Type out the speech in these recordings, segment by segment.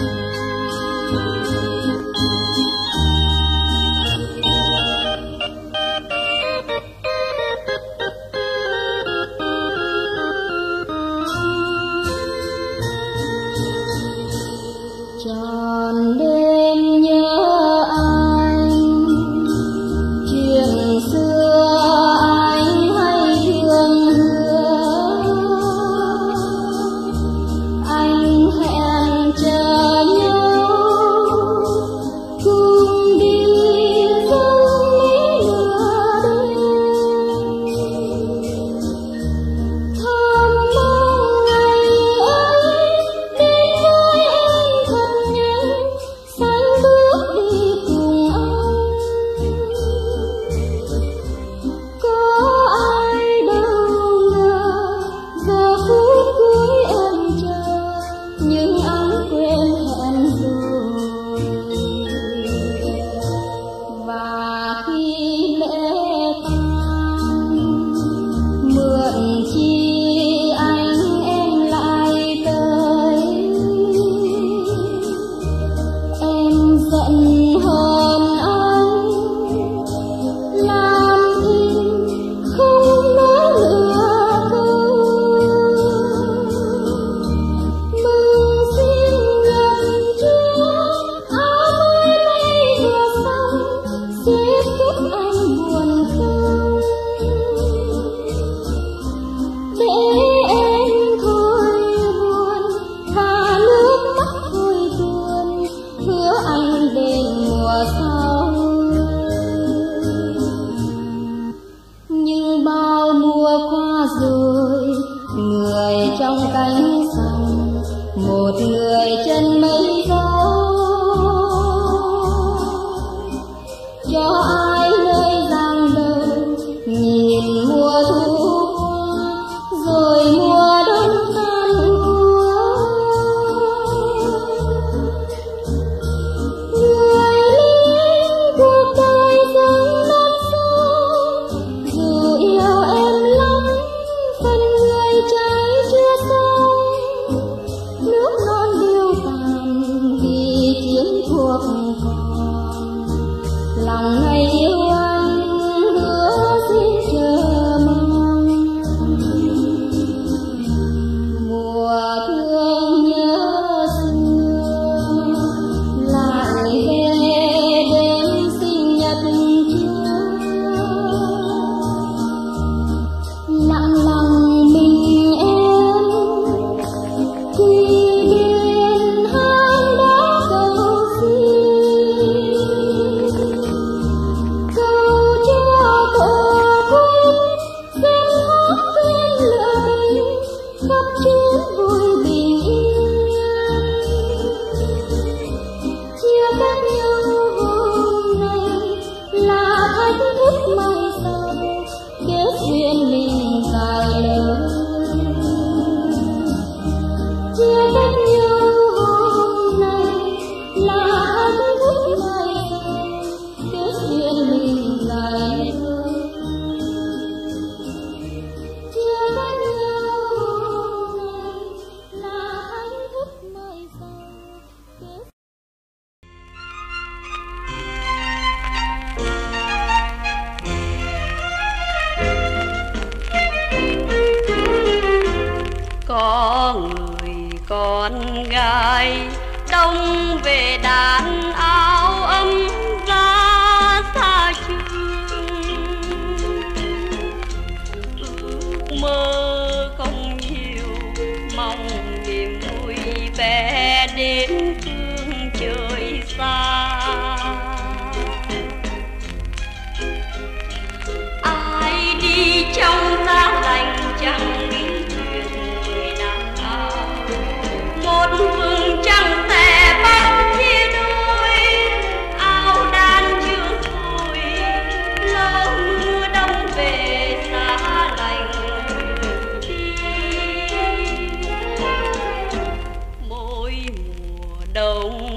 mỗi đầu.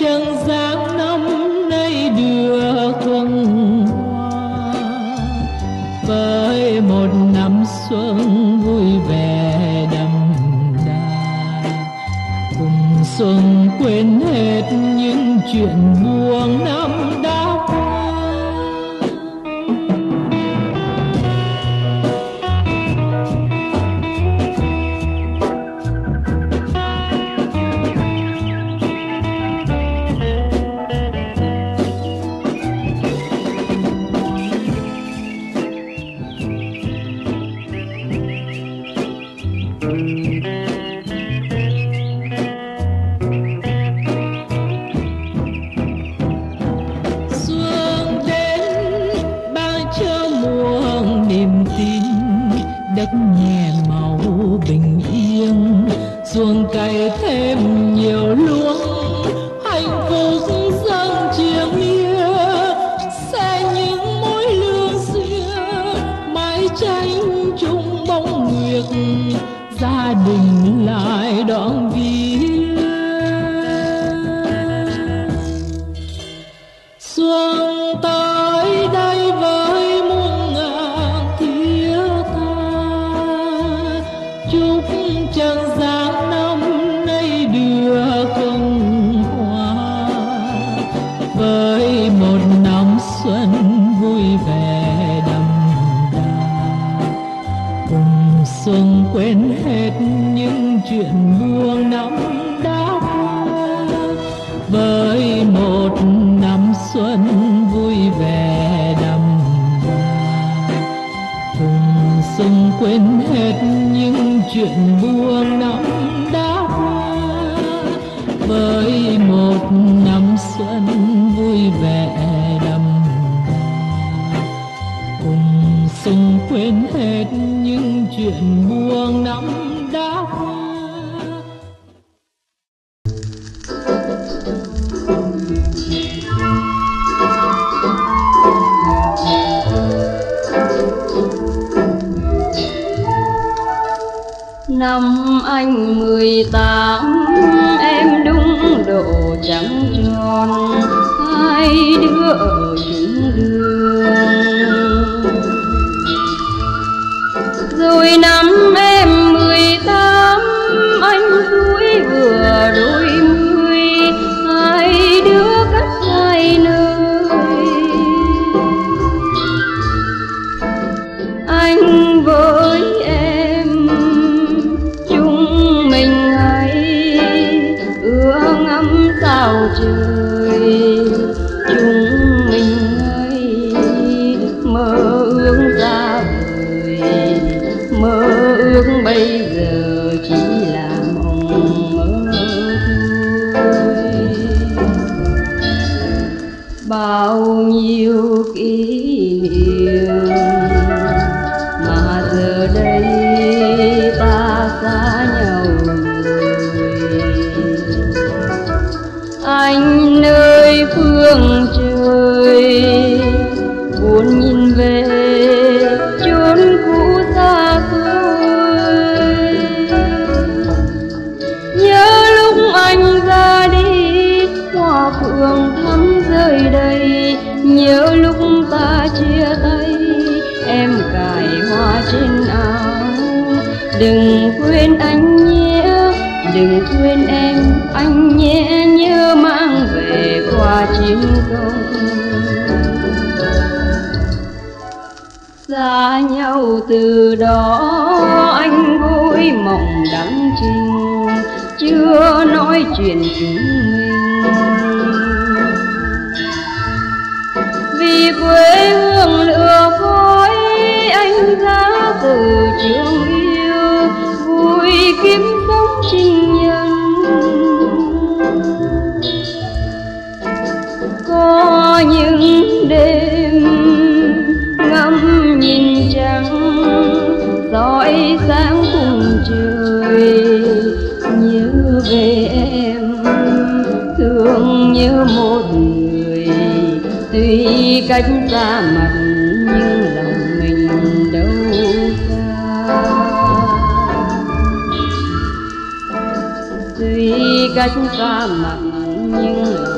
chẳng dáng năm nay đưa quân hoa. Với một năm xuân vui vẻ đầm đà, cùng xuân quên hết những chuyện buồn não thương như một người. Tuy cách xa mặt, nhưng lòng mình đâu xa. Tuy cách xa mặt, nhưng lòng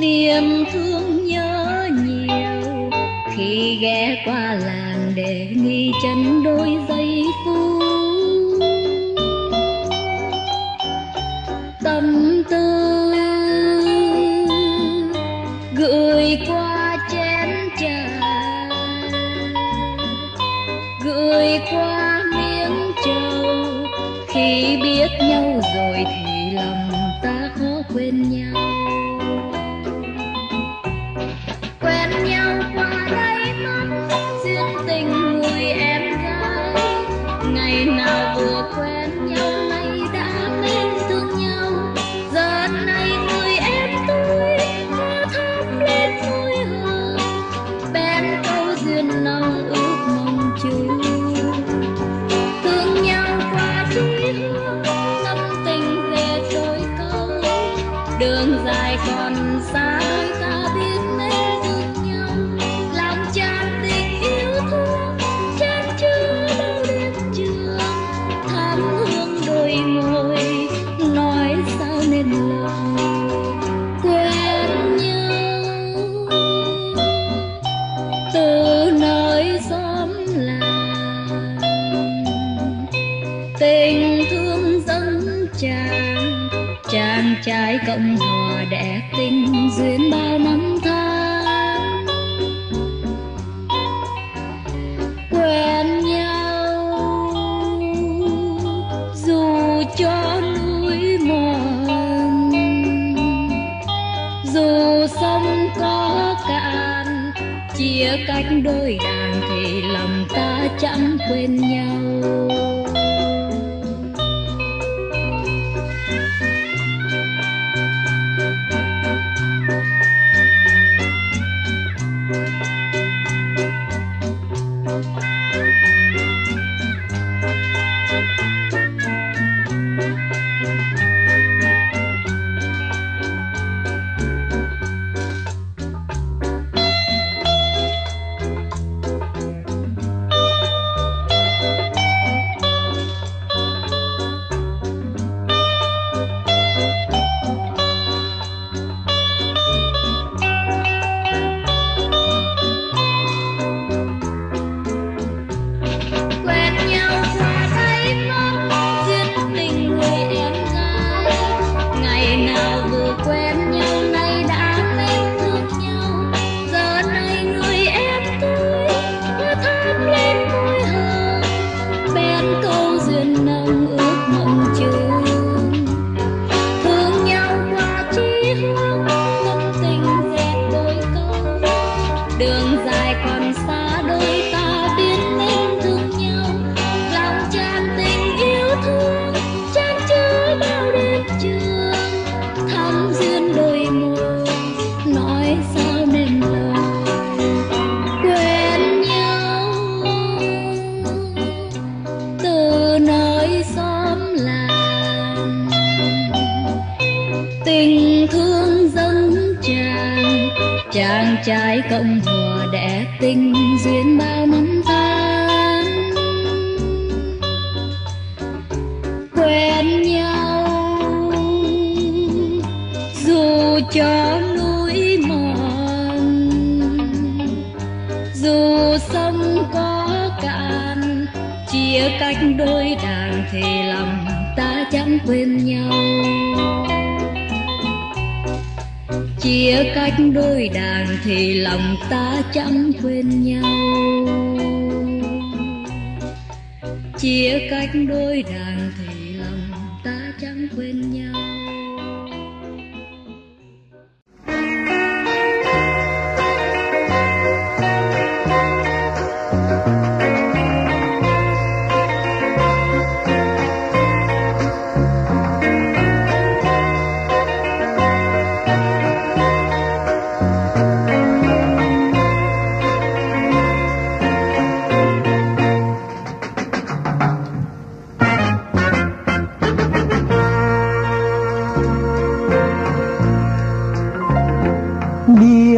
niềm thương nhớ nhiều khi ghé qua làng để nghi chân đôi giây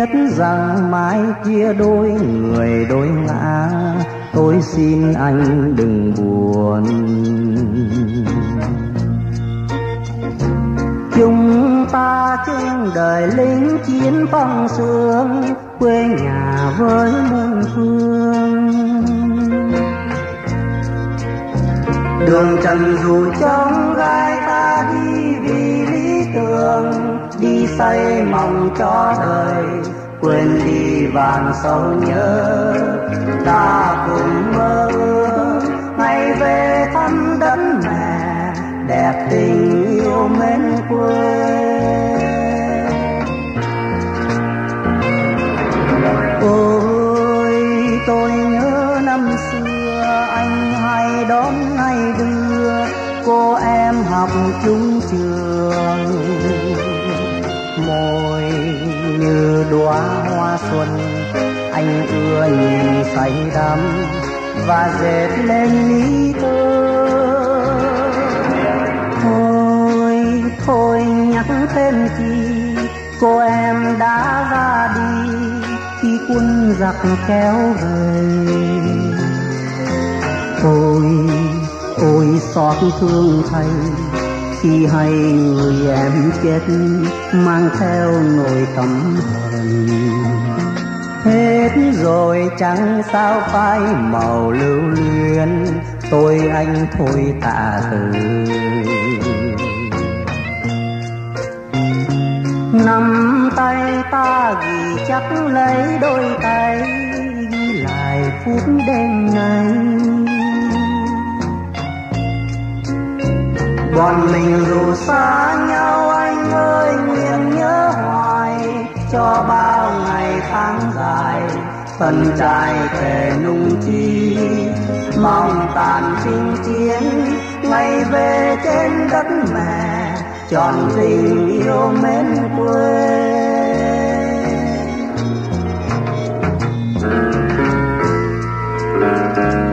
biết rằng mãi kia đôi người đôi ngã. Tôi xin anh đừng buồn. Chúng ta trên đời lính chiến phong sương, quê nhà với muôn phương. Đường trần dù trong gai ta đi vì lý tưởng, đi xây mong cho đời quên đi vàn sâu nhớ. Ta cùng mơ, ngày về thăm đất mẹ, đẹp tình yêu mến quê. Ôi, tôi nhớ năm xưa, anh hay đón hay đưa, cô em học chung trường. Môi như đóa hoa xuân, anh ưa nhìn say đắm và dệt lên lý thơ. Thôi thôi nhắc thêm chi cô em đã ra đi, khi quân giặc kéo về. Ôi ôi xót thương thay khi hay người em chết, mang theo nỗi căm hận hết rồi chẳng sao phai màu lưu luyến, tôi anh thôi tạ từ. Nắm tay ta ghi chắc lấy đôi tay ghi lại phút đêm nay. Bọn mình dù xa nhau, anh ơi nguyện nhớ hoài. Cho bao ngày tháng dài, phần trai thể nung chi. Mong tàn chinh chiến, ngày về trên đất mẹ, tròn tình yêu mến quê. ôi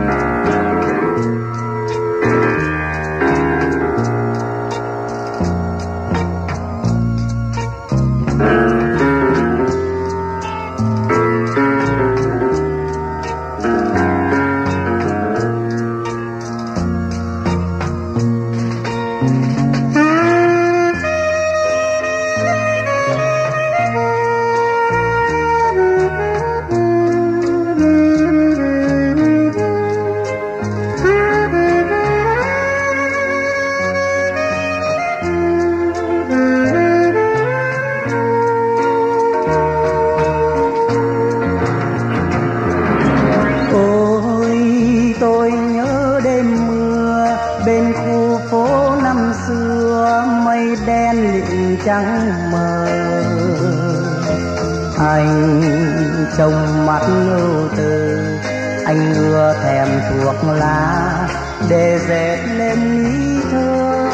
anh ưa thèm thuộc lá để dệt lên lý thơ.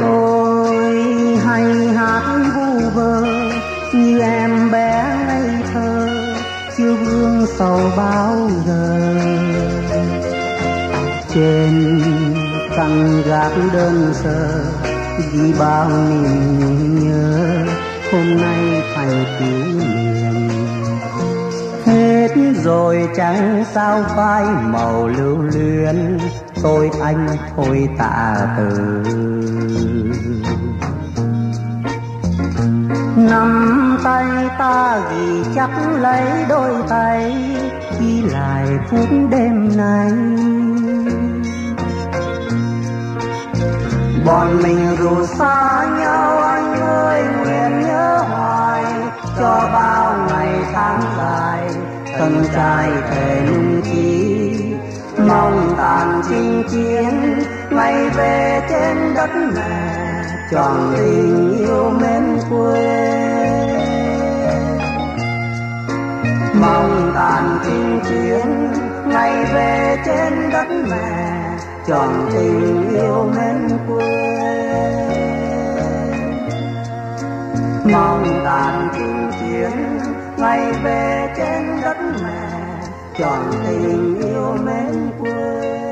Tôi hay hát vu vơ như em bé ngây thơ chưa vương sầu bao giờ. Trên căn gác đơn sơ ghi bao niềm nhớ, hôm nay thành kỷ niệm chết rồi chẳng sao phai, màu lưu luyến, tôi anh thôi tạ từ. Nắm tay ta ghi chắc lấy đôi tay, ghi lại phút đêm nay. Bọn mình dù xa nhau, anh ơi, nguyện nhớ hoài, cho ba dài trai thề lung chi mong tàn chinh chiến ngày về trên đất mẹ, tròn tình yêu mến quê. Mong tàn chinh chiến ngày về trên đất mẹ, tròn tình yêu mến quê. Mong tàn chinh chiến ngày về trên đất mẹ tròn tình yêu mến quê.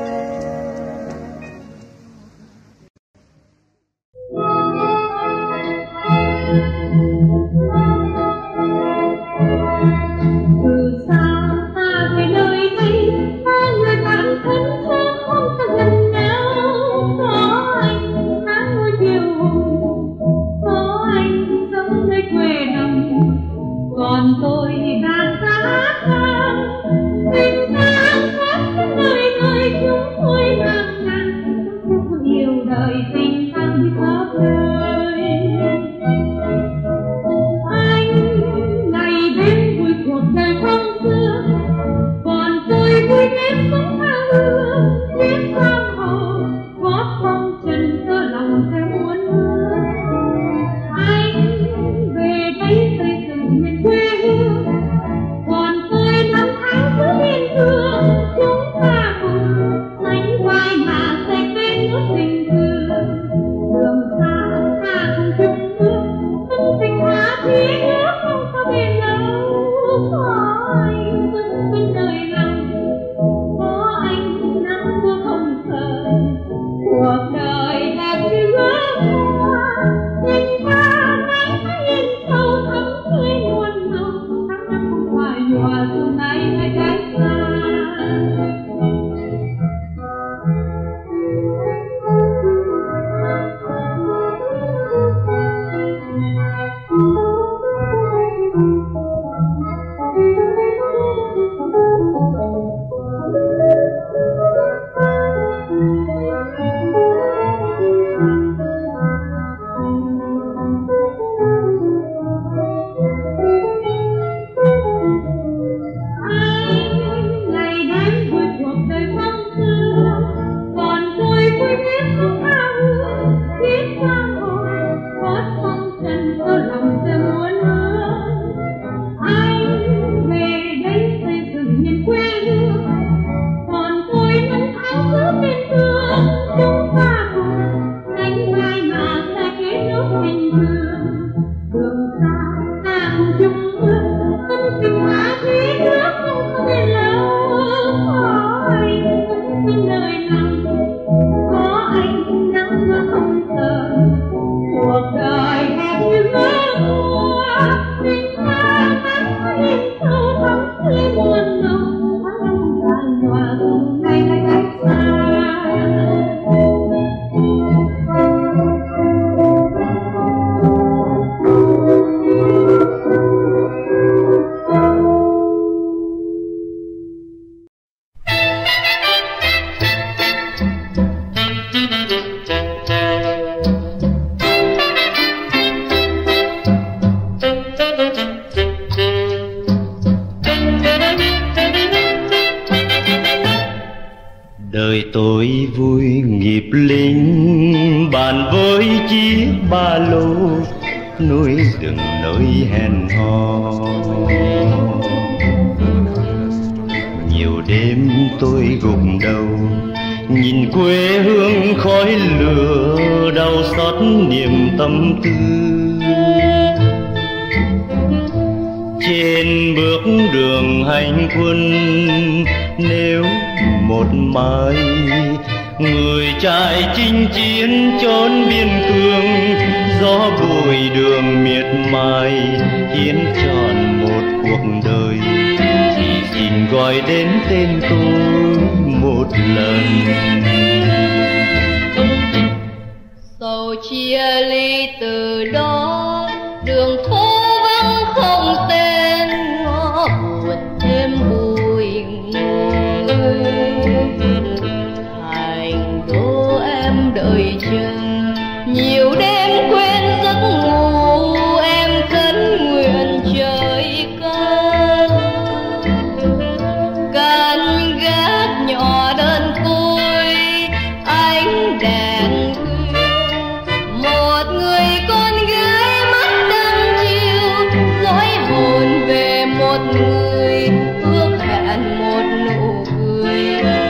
Một người ước hẹn một nụ cười.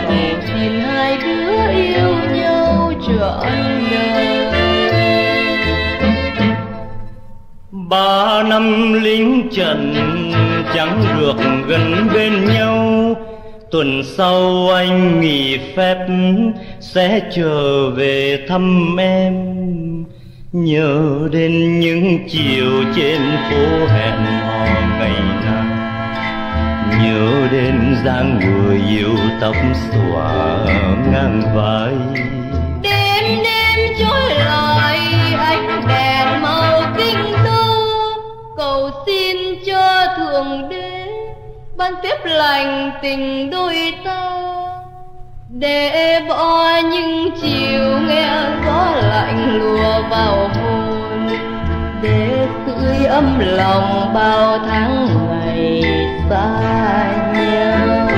Để tìm hai đứa yêu nhau trọn đời ba năm lính trần chẳng được gần bên nhau. Tuần sau anh nghỉ phép, sẽ trở về thăm em. Nhớ đến những chiều trên phố hẹn hò ngày nhớ đến dáng người yêu tóc xòa ngang vai. Đêm đêm trôi lại, ánh đèn màu kinh đô cầu xin cho thượng đế ban phép lành tình đôi ta. Để bỏ những chiều nghe gió lạnh lùa vào hồn. Để sưởi ấm lòng bao tháng ngày xa nhau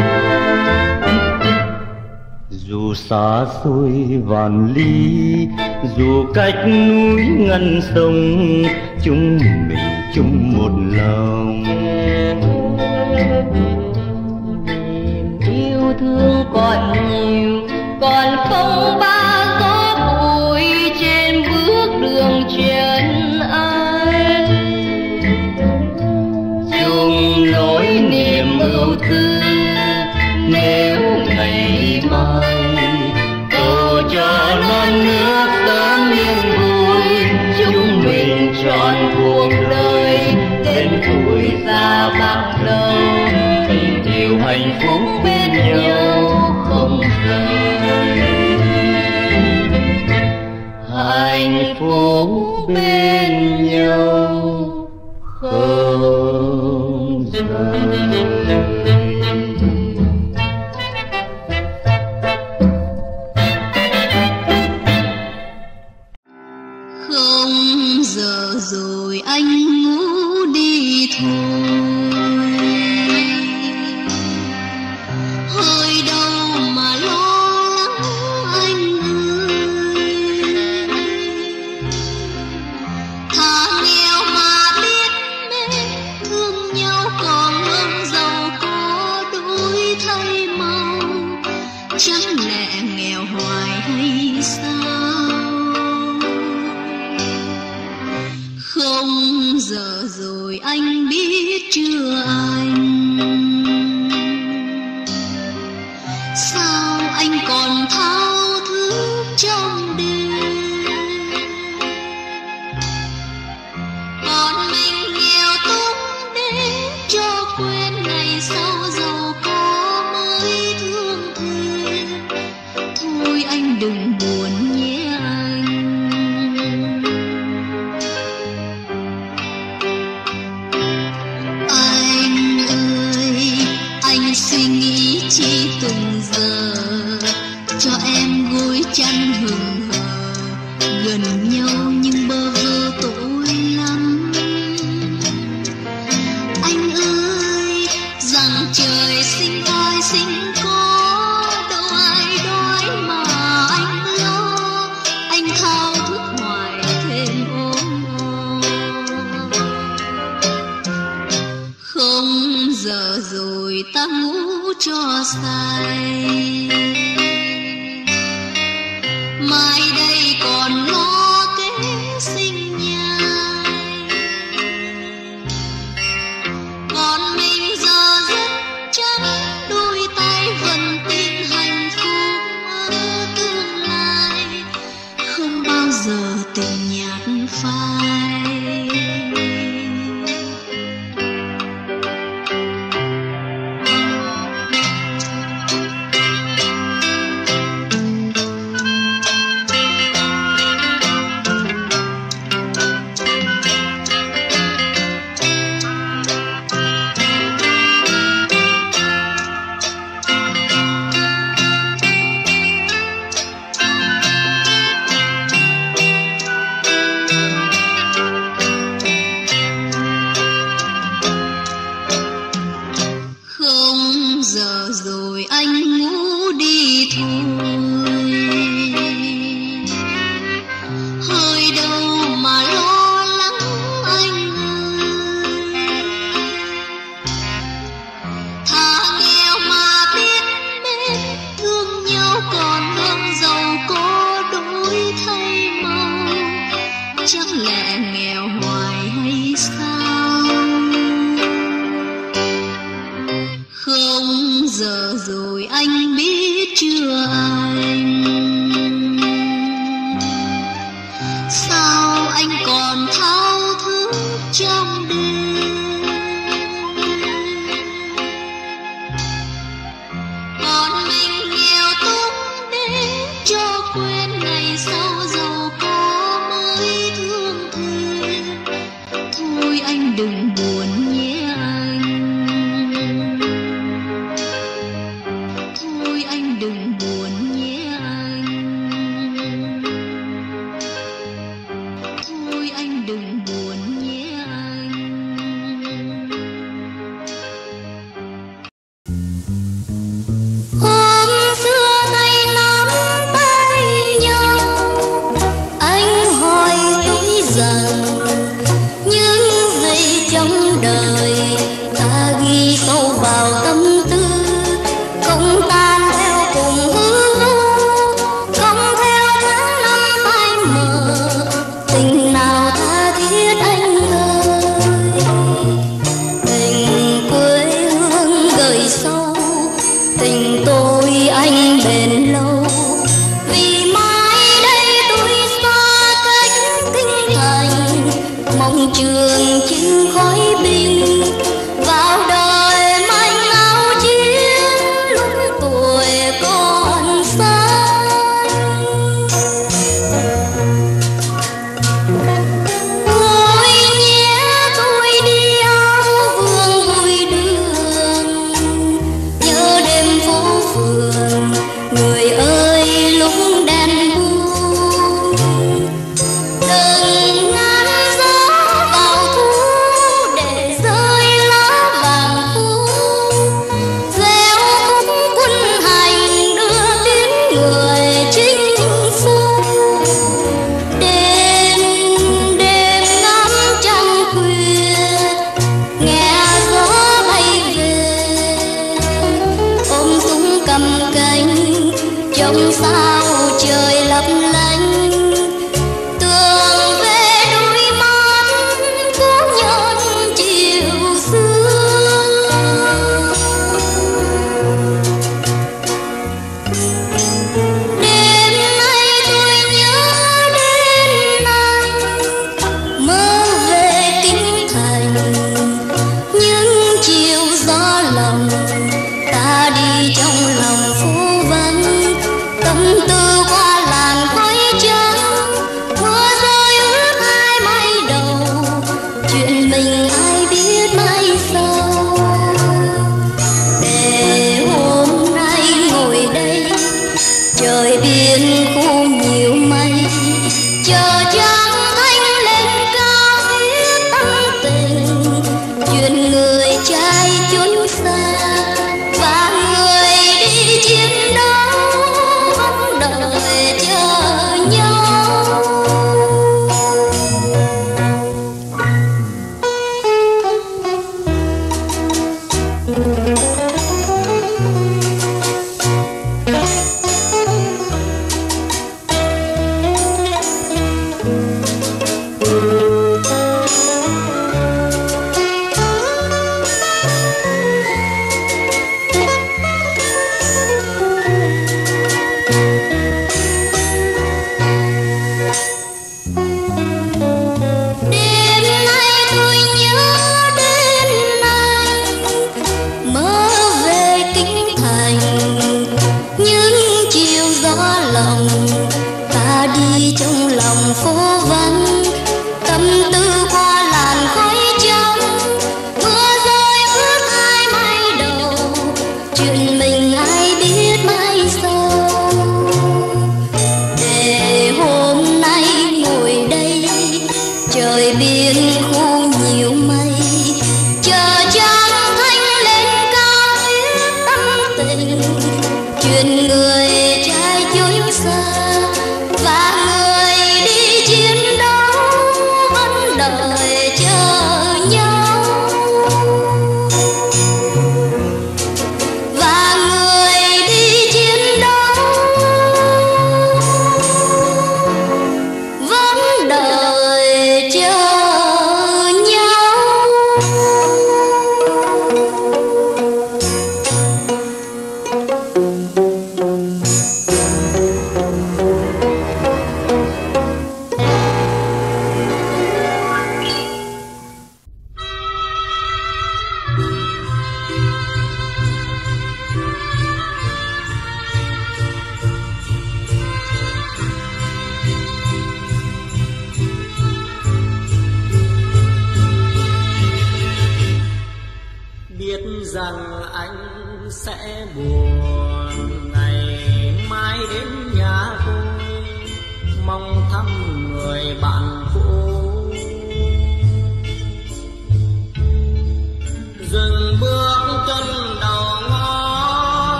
dù xa xôi vạn ly dù cách núi ngăn sông, chúng mình chung một lòng. Yêu thương còn nhiều, còn không bao niềm tư. Nếu ngày mai cầu cho non nước sớm yên vui, chúng mình tròn cuộc đời đến tuổi già bạc lâu. Tình yêu hạnh phúc bên nhau không rời. Hạnh phúc bên nhau.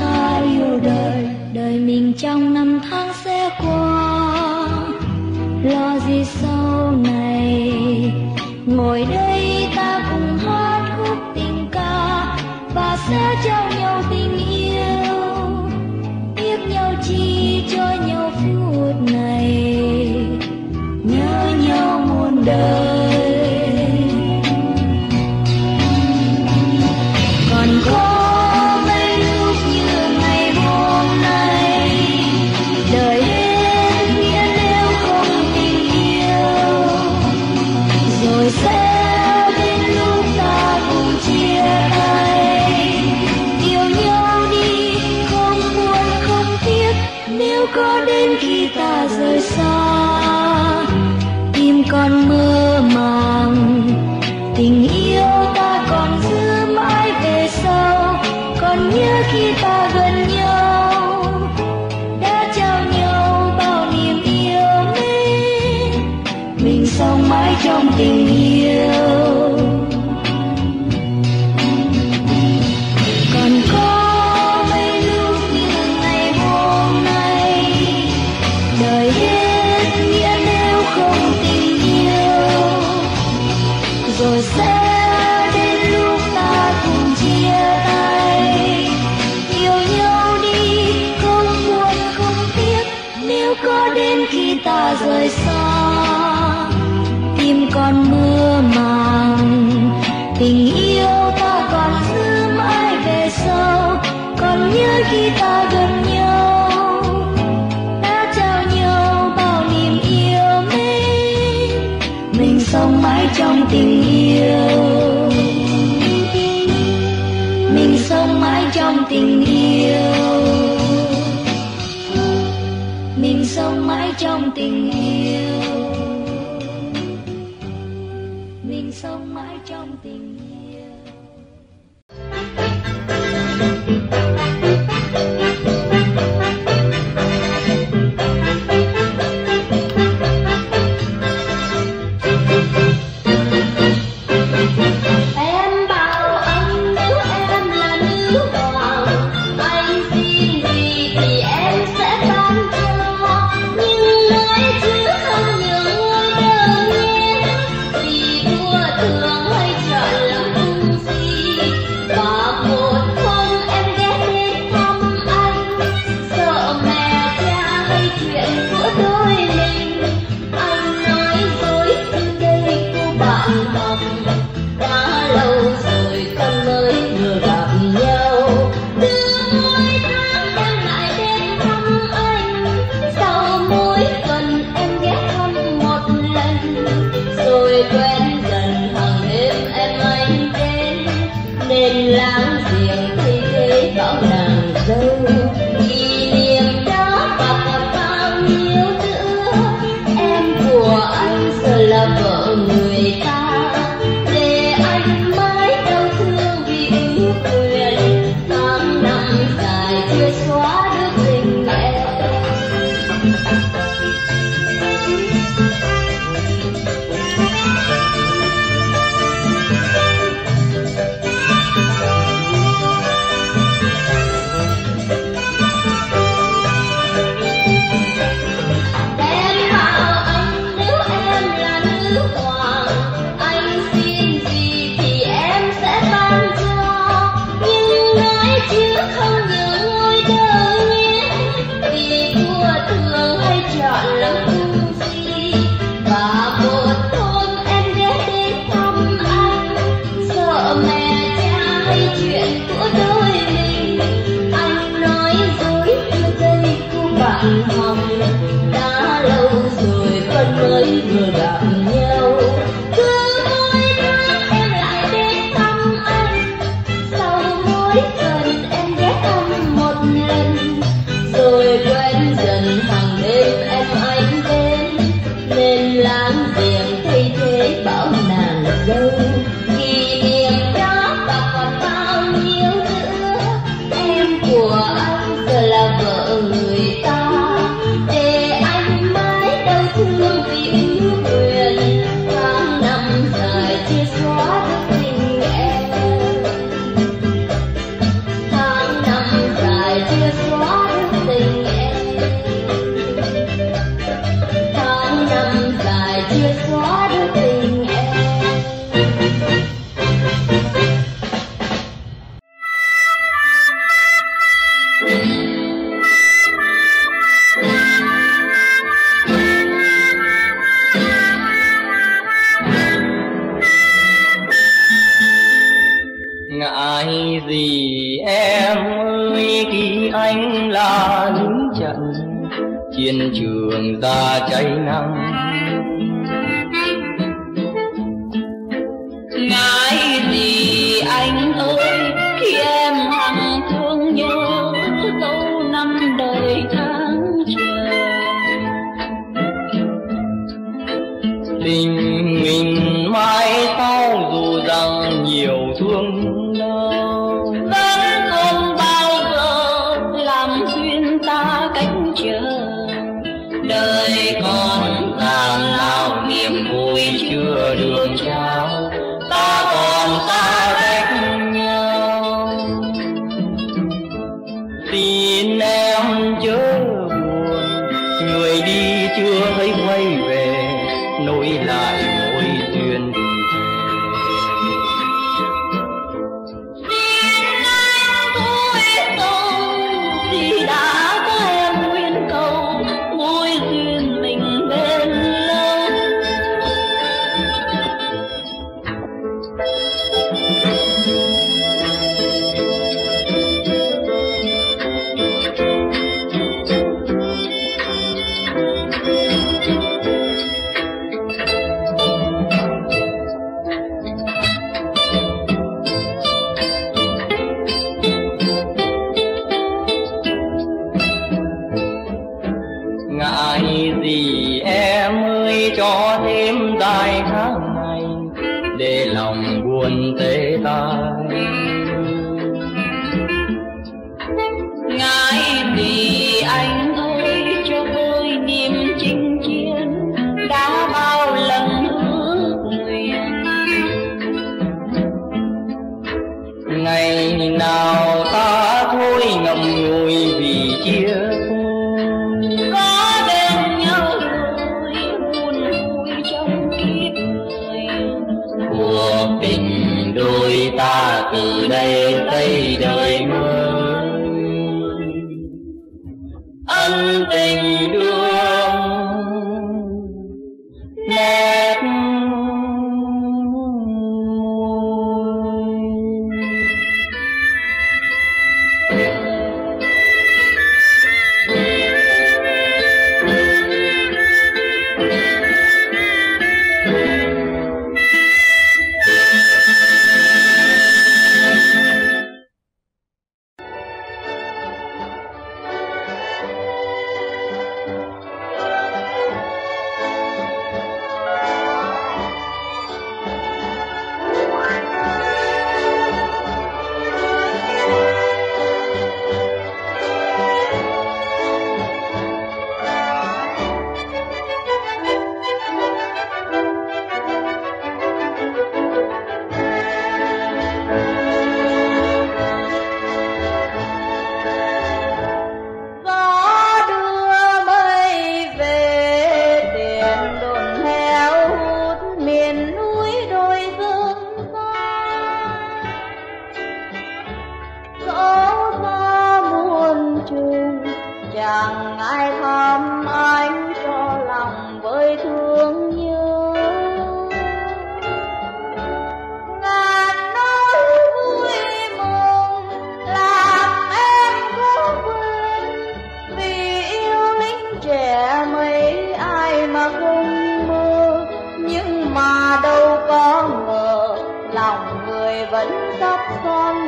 tha yêu đời. Đời mình trong năm tháng sẽ qua. Lo gì sau này? Ngồi đây ta cùng hát khúc tình ca và sẽ trao nhau tình yêu. Tiếc nhau chi cho nhau phút này. Nhớ nhau muôn đời.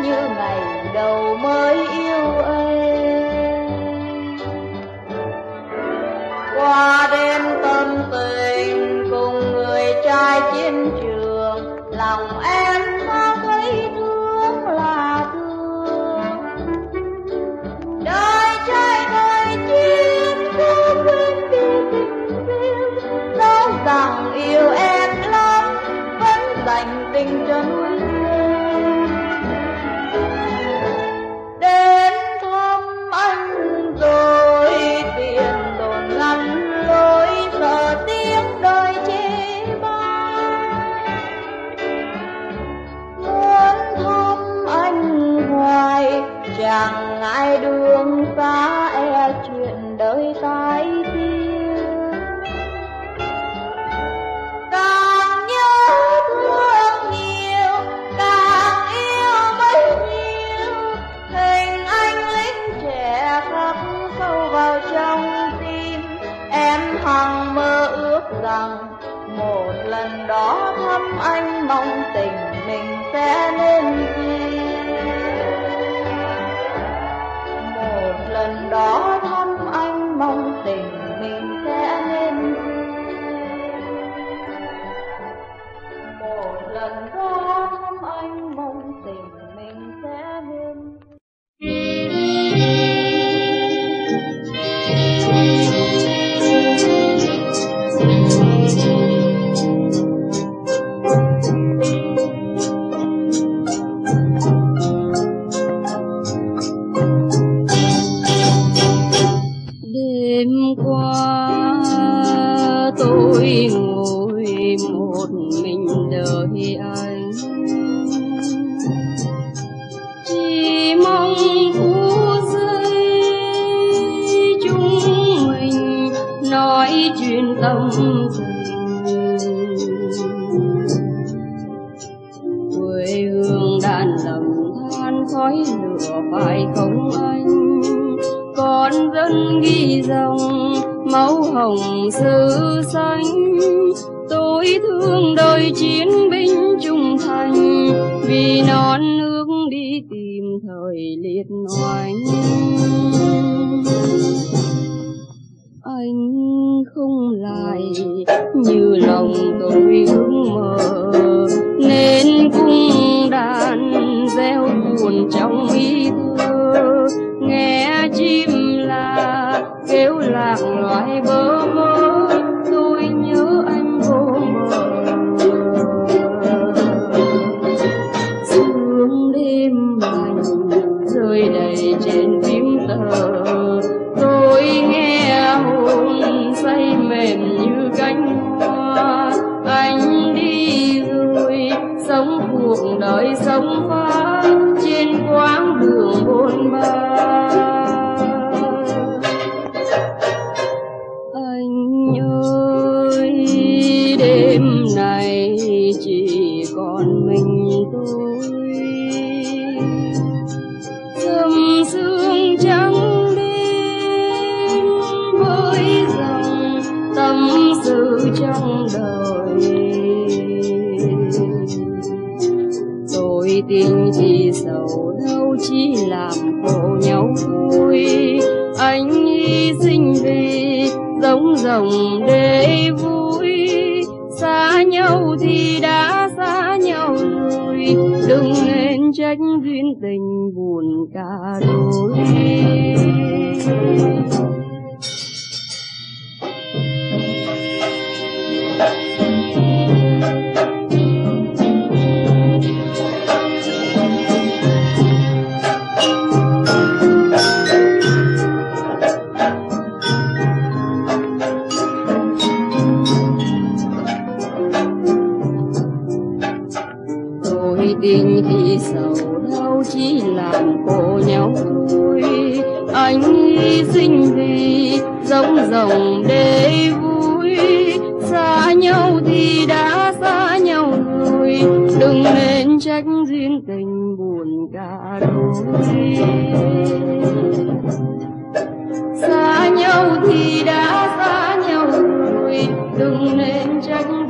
Như ngày xa nhau thì đã xa nhau rồi đừng nên trách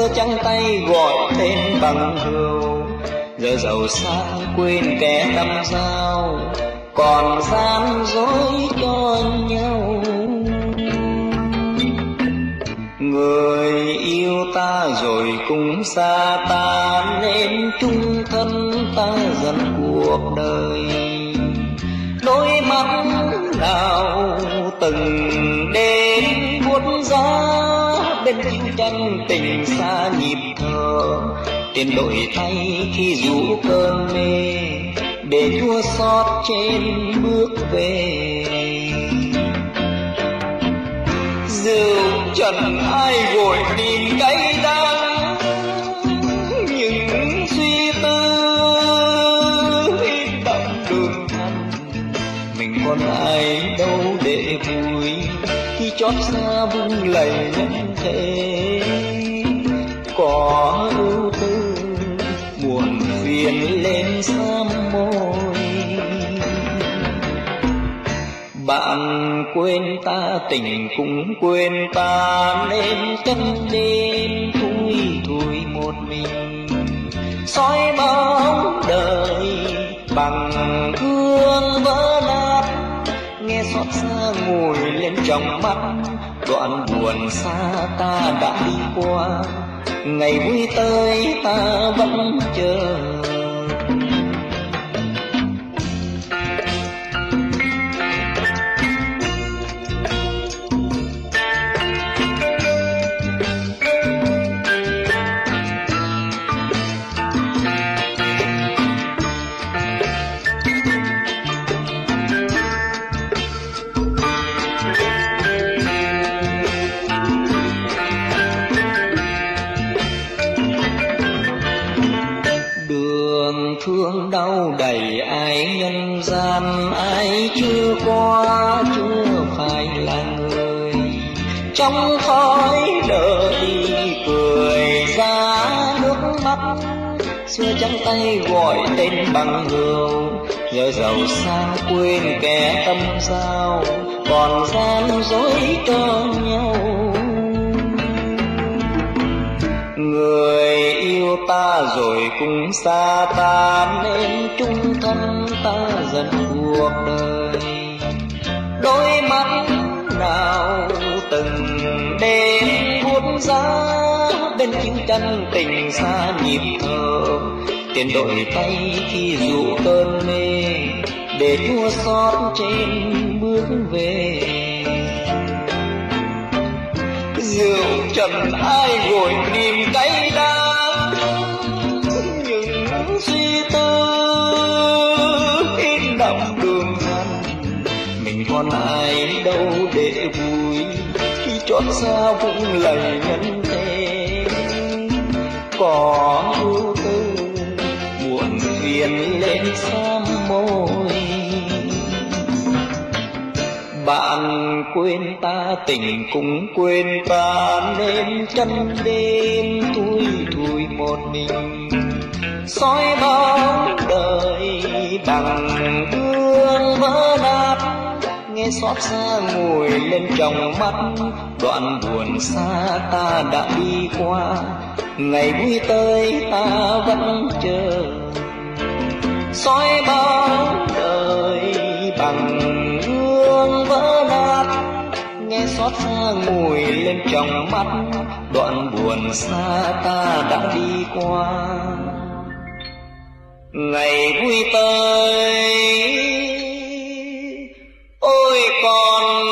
xưa trắng tay gọi tên bằng hữu giờ giàu sang quên kẻ tâm giao, còn gian dối tay khi rủ cơn mê, để chua xót trên bước về. Rượu trần ai vội tìm cay đắng, những suy tư đậm đường thân mình còn ai đâu để vui, khi chót xa vung lầy nhân thế bạn quên ta, tình cũng quên ta. Nên chân đêm thui thui một mình. Soi bóng đời bằng gương vỡ nát. Nghe xót xa ngồi lên trong mắt. Đoạn buồn xa ta đã đi qua. Ngày vui tới ta vẫn chờ. Trong khói đời cười ra nước mắt. Xưa trắng tay gọi tên bằng hương, nhớ giàu xa quên kẻ tâm giao, còn gian dối cho nhau. Người yêu ta rồi cũng xa ta nên chung thân ta dần cuộc đời. Đôi mắt nào từng đêm buốt giá bên chim chân tình xa nhịp thở. Tiền đổi tay khi dụ cơn mê. Để chua xót trên bước về. Rượu trần ai ngồi niềm cay đắng những suy tư in đậm đường dân mình còn ai đâu để vui chót xa cũng lầy nhân thế. Có ưu tư buồn phiền lên xăm môi. Bạn quên ta, tình cũng quên ta, nên chân đêm thui thui một mình. Soi bóng đời bằng gương vỡ nát nghe xót xa ngồi lên trong mắt. Đoạn buồn xa ta đã đi qua, ngày vui tới ta vẫn chờ. Soi bóng đời bằng gương vỡ nát, nghe xót xa ngồi lên trong mắt. Đoạn buồn xa ta đã đi qua, ngày vui tới ôi còn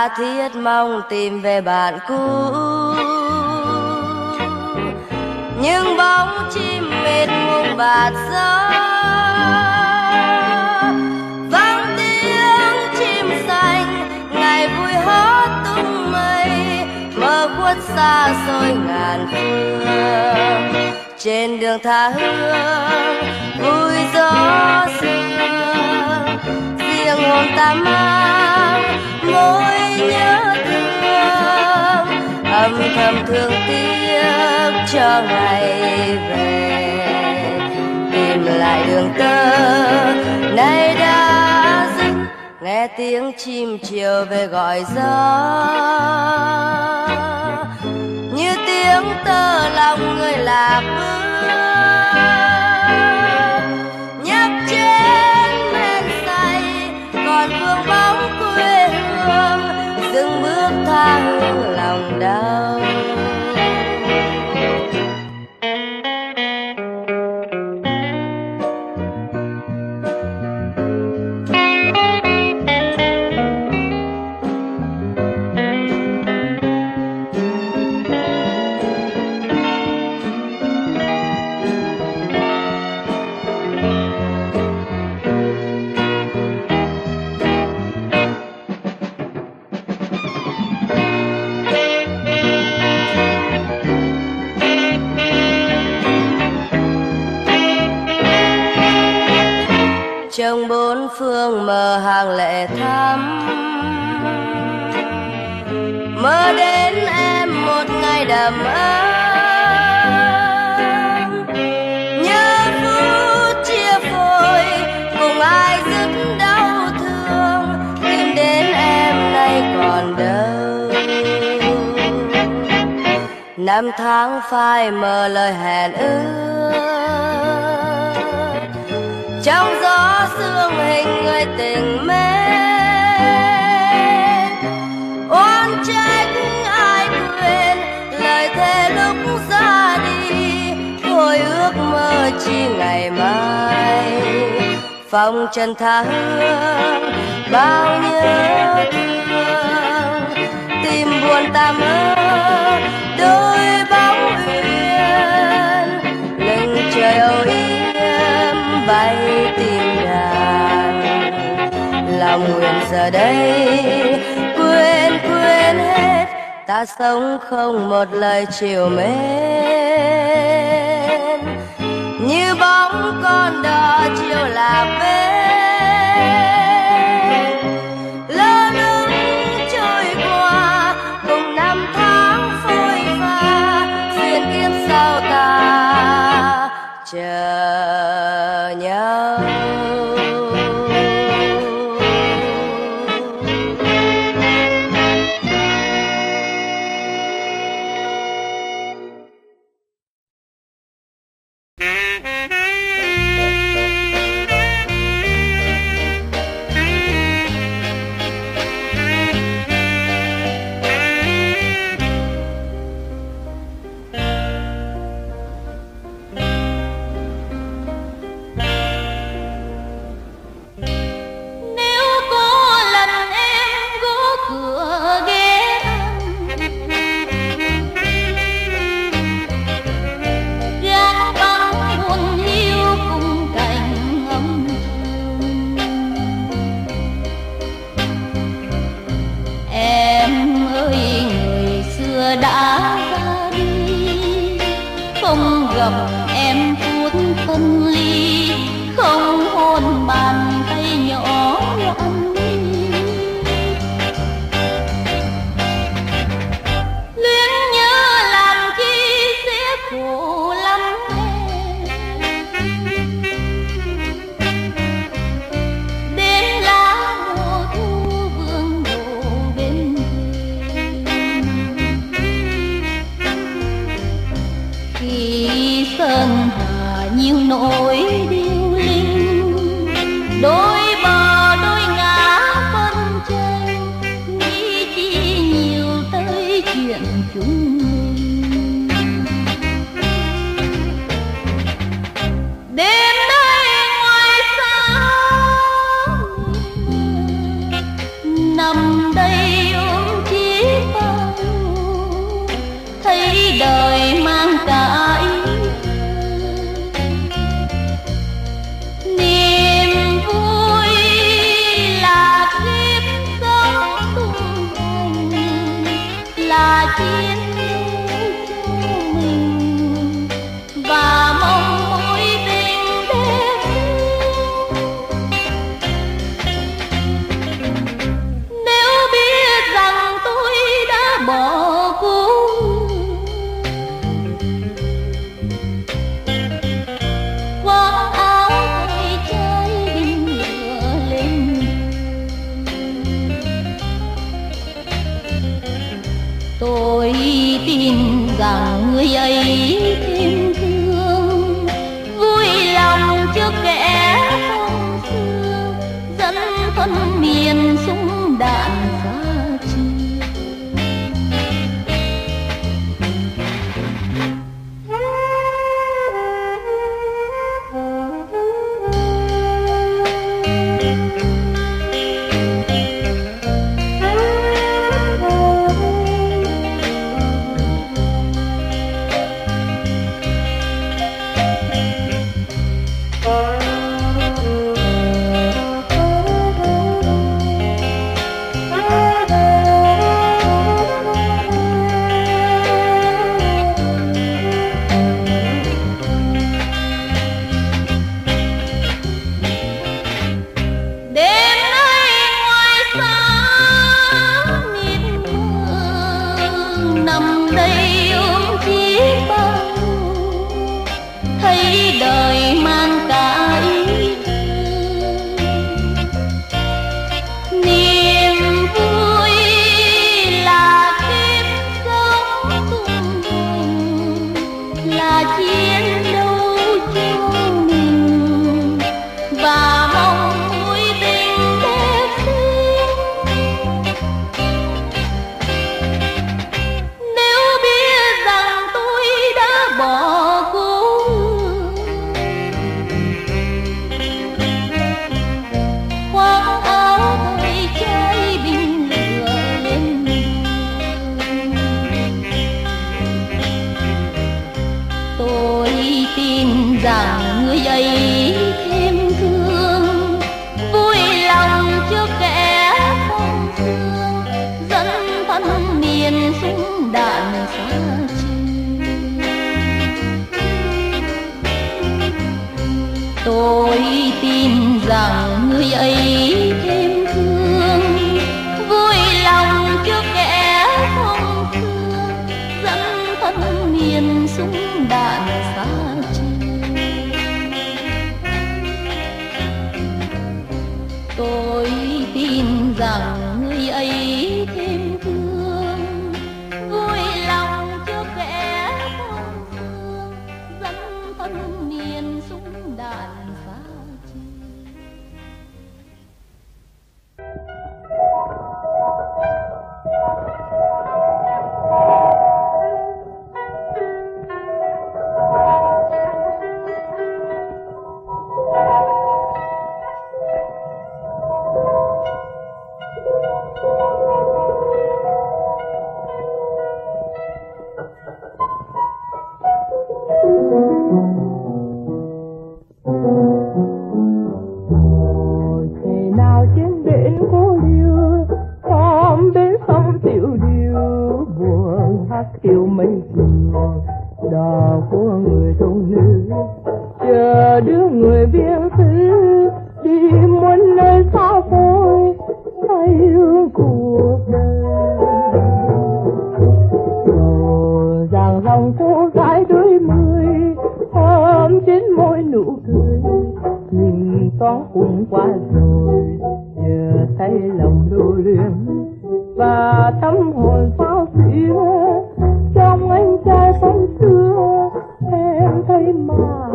tha thiết mong tìm về bạn cũ. Nhưng bóng chim mệt ngùng bạt gió. Vang tiếng chim xanh, ngày vui hót tung mây. Mơ khuất xa xôi ngàn phương trên đường tha hương, vui gió sương riêng hồn ta mang mối nhớ thương, âm thầm thương tiếc cho ngày về. Tìm lại đường tơ nay đã dứt, nghe tiếng chim chiều về gọi gió. Như tiếng tơ lòng người lạc bước lòng đau. Phương mờ hàng lệ thắm. Mơ đến em một ngày đầm ấm. Nhớ phút chia phôi, cùng ai dứt đau thương. Tìm đến em nay còn đâu. Năm tháng phai mờ lời hẹn ước trong gió sương hình người tình mến. Oan trách ai quên lời thề lúc ra đi. Thôi ước mơ chi ngày mai. Phong trần tha hương bao nhớ thương tim buồn ta mơ. Bay tìm đàn. Lòng nguyện giờ đây, quên quên hết. Ta sống không một lời chiều mến. thấy lòng lưu luyến và tâm hồn phao phiêu trong anh trai phong xưa, em thấy mà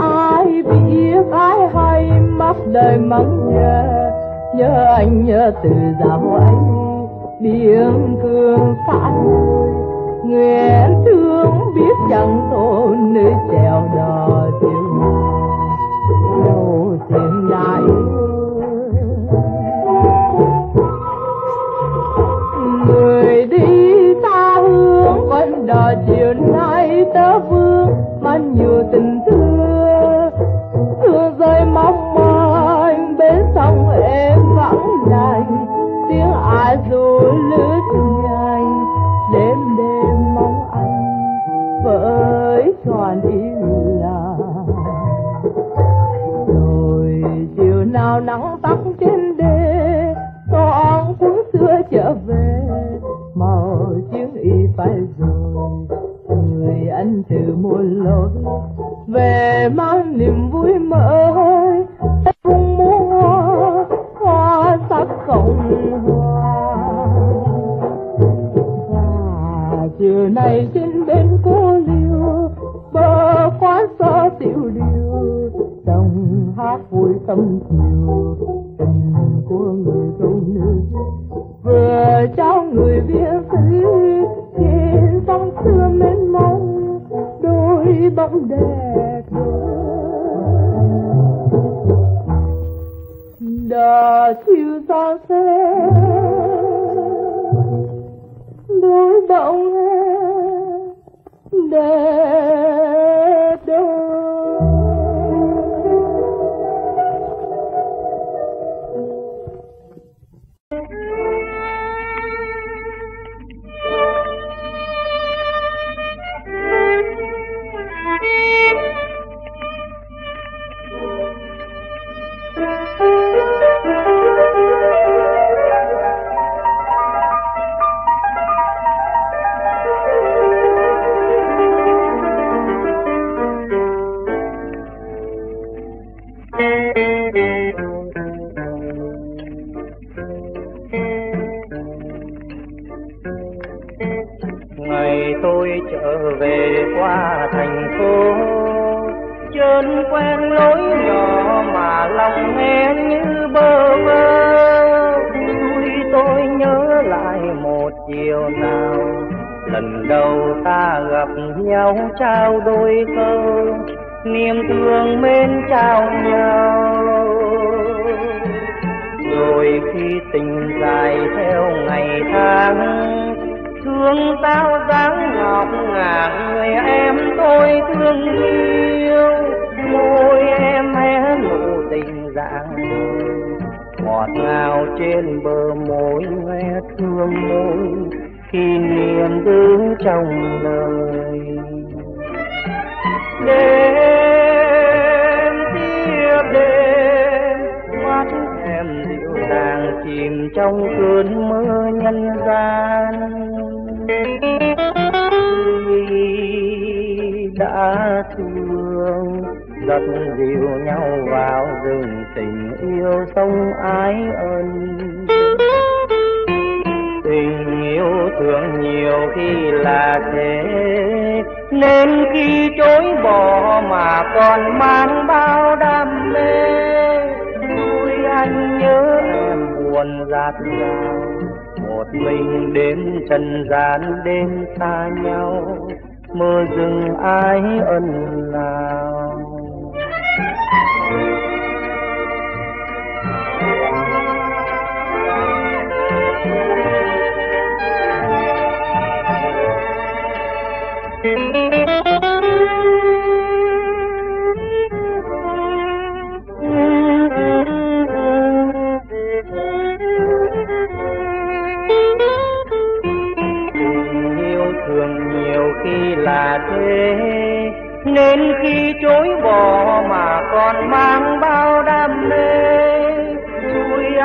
ai biết ai hay mắc đời mắng nhớ nhớ anh, nhớ từ giáo anh điên thương người. Em thương biết chẳng tôn nơi trèo đời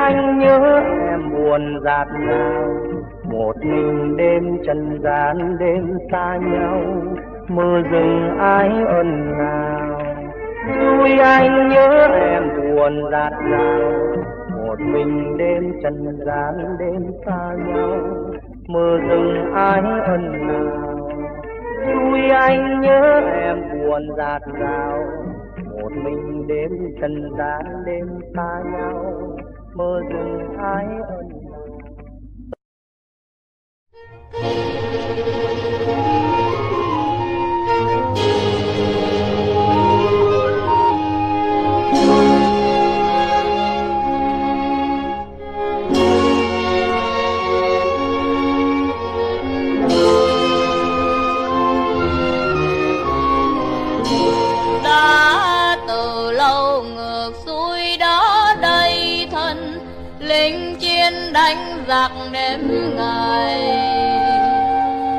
anh nhớ em buồn dạt nào, một mình đêm trần gian đêm xa nhau mơ rừng ai ân nào vui anh nhớ em buồn dạt nào, một mình đêm trần gian đêm xa nhau mơ rừng ai ân nào vui anh nhớ em buồn dạt nào, một mình đêm trần gian đêm xa nhau mơ rừng ai ân giặc đêm ngày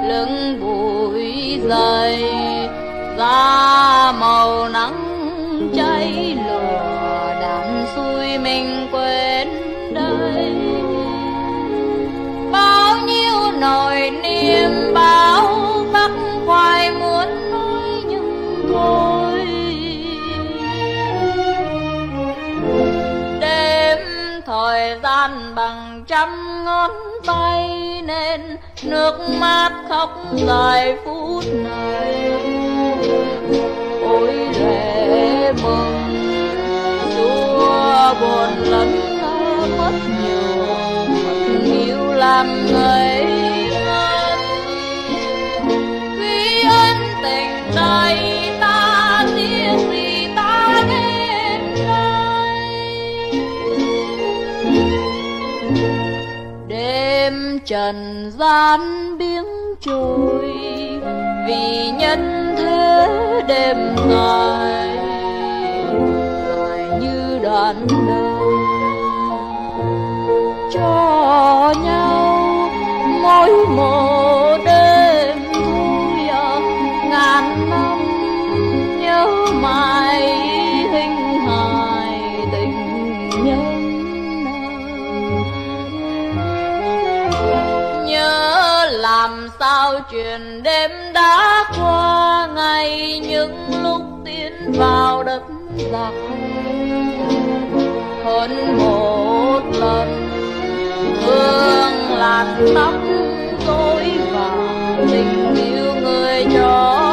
lưng bụi dày, da màu nắng cháy lửa đạn xui mình quên đây. Bao nhiêu nỗi niềm bao mắc khoai muốn nói nhưng thôi. Đêm thời gian bằng trăm ngón tay nên nước mắt khóc dài phút này. Ôi lệ mừng, chúa buồn lẫn mất nhiều mất nhiều làm người ngân vì ân tình đây trần gian biếng trôi vì nhân thế đêm ngày dài như đoạn đời cho nhau mỗi một đêm thu ngàn năm nhớ mãi. Sao chuyện đêm đã qua, ngày những lúc tiến vào đất giặc. Hơn một lần hương làn tóc tối vàng tình yêu người cho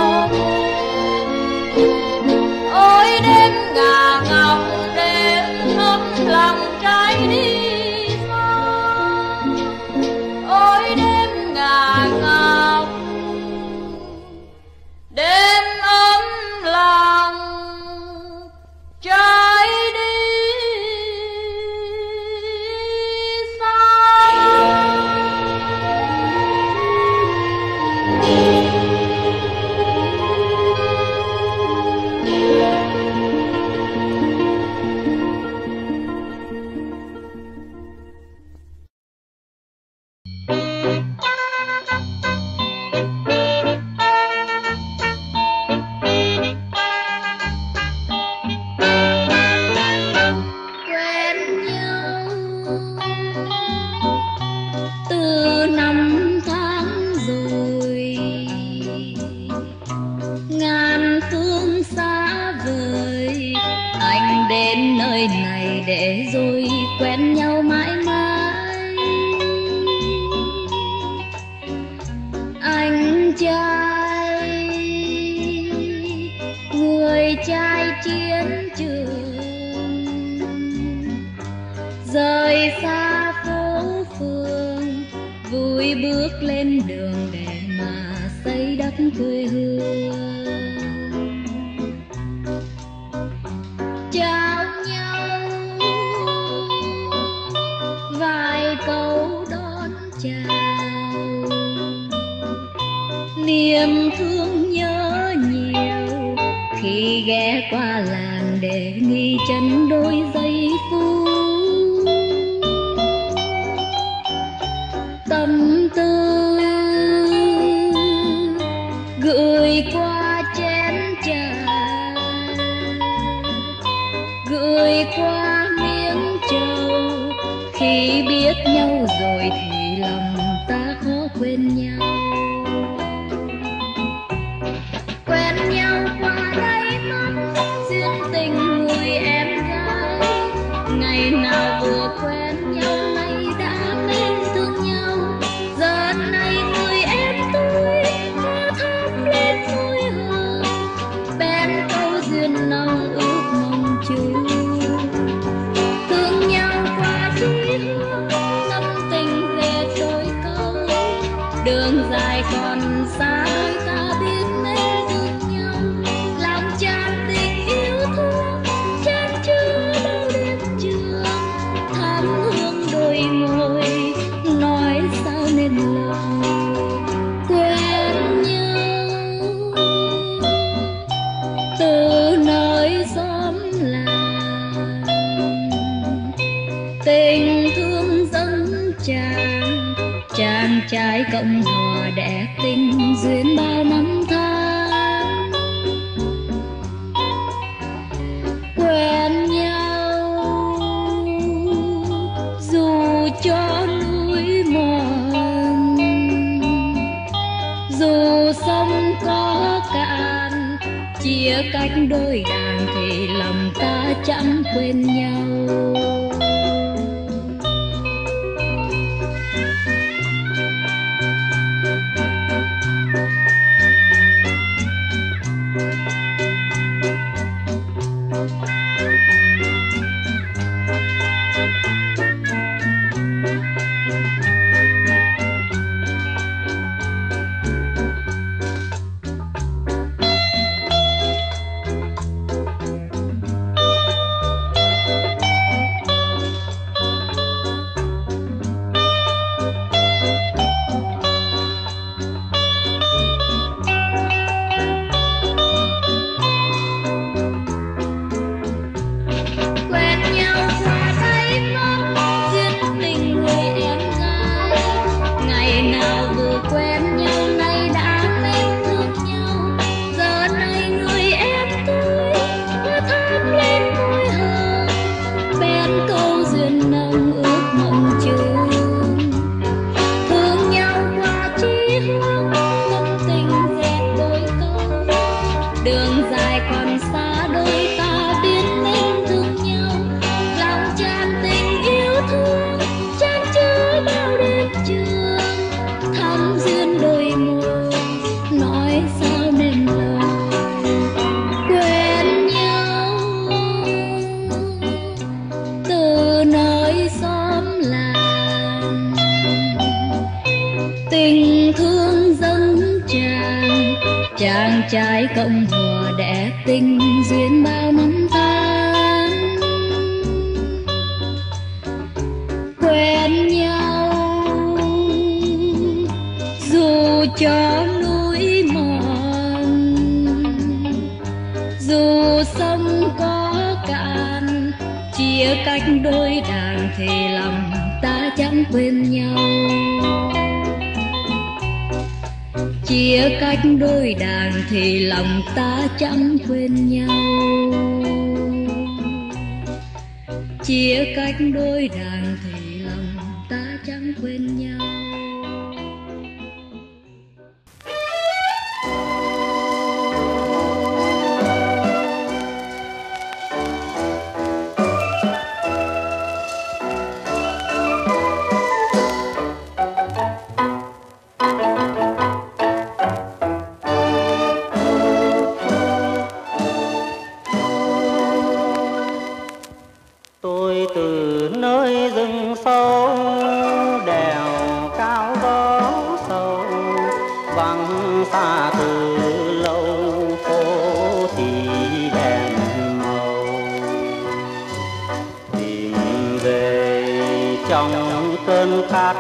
khát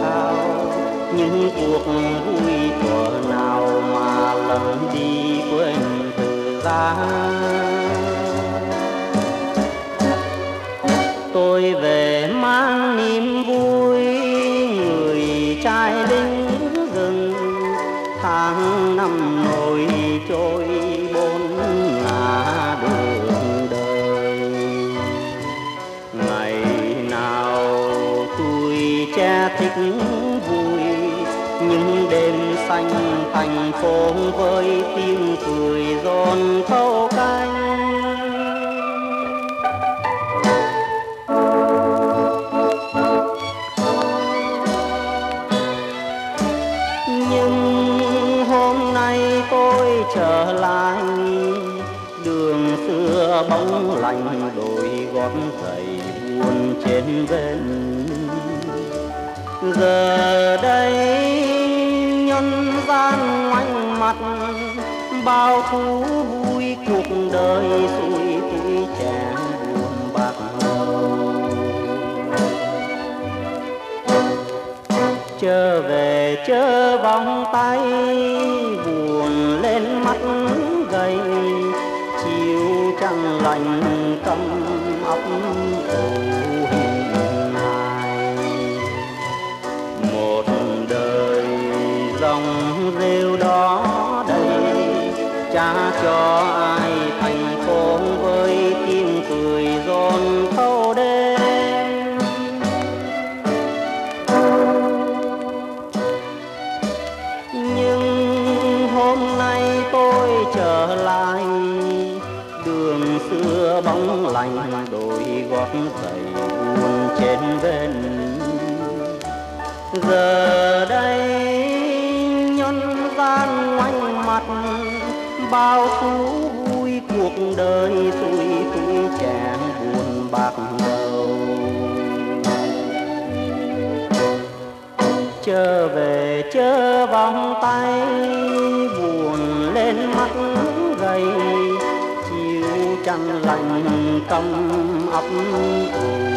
khao. Những cuộc vui thuở nào mà lần đi quên từ ta tôi về vui. Những đêm xanh thành phố với tiếng cười giòn câu canh nhưng hôm nay tôi trở lại, đường xưa bóng lạnh đôi gót thầy buồn trên bên giờ đây nhân gian ngoảnh mặt, bao thú vui cuộc đời suy tuổi trẻ buồn bạc. Trở về chớ vòng tay cho ai thành công với tim cười giòn thâu đêm. Nhưng hôm nay tôi trở lại, đường xưa bóng lành đôi gót giày buồn trên bên. Giờ đây, nhân gian ngoảnh mặt bao thú vui cuộc đời tôi tôi chẳng buồn bạc đầu chớ về, chớ vòng tay, buồn lên mắt gầy. Chiều chăn lạnh cầm ấp ủ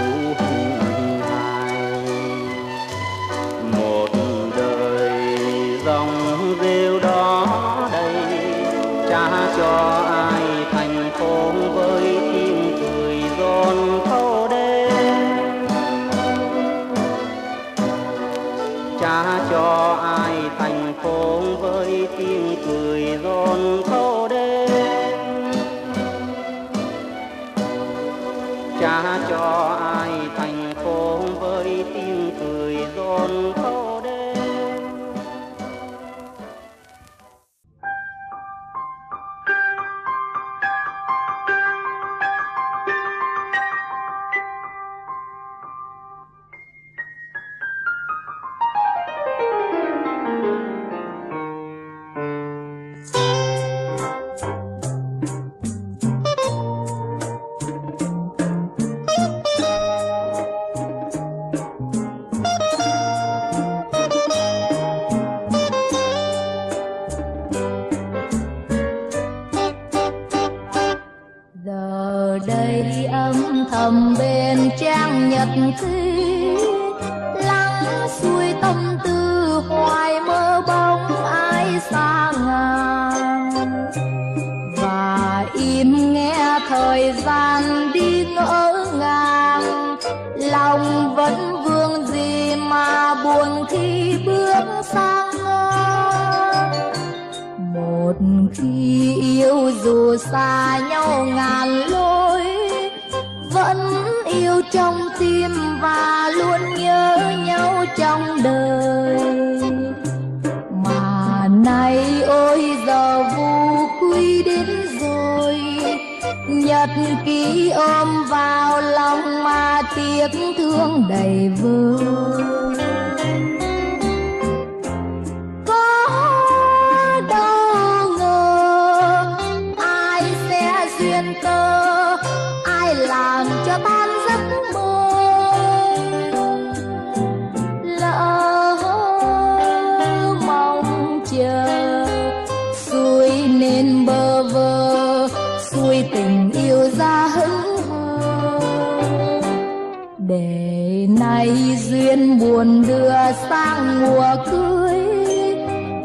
buồn đưa sang mùa cưới.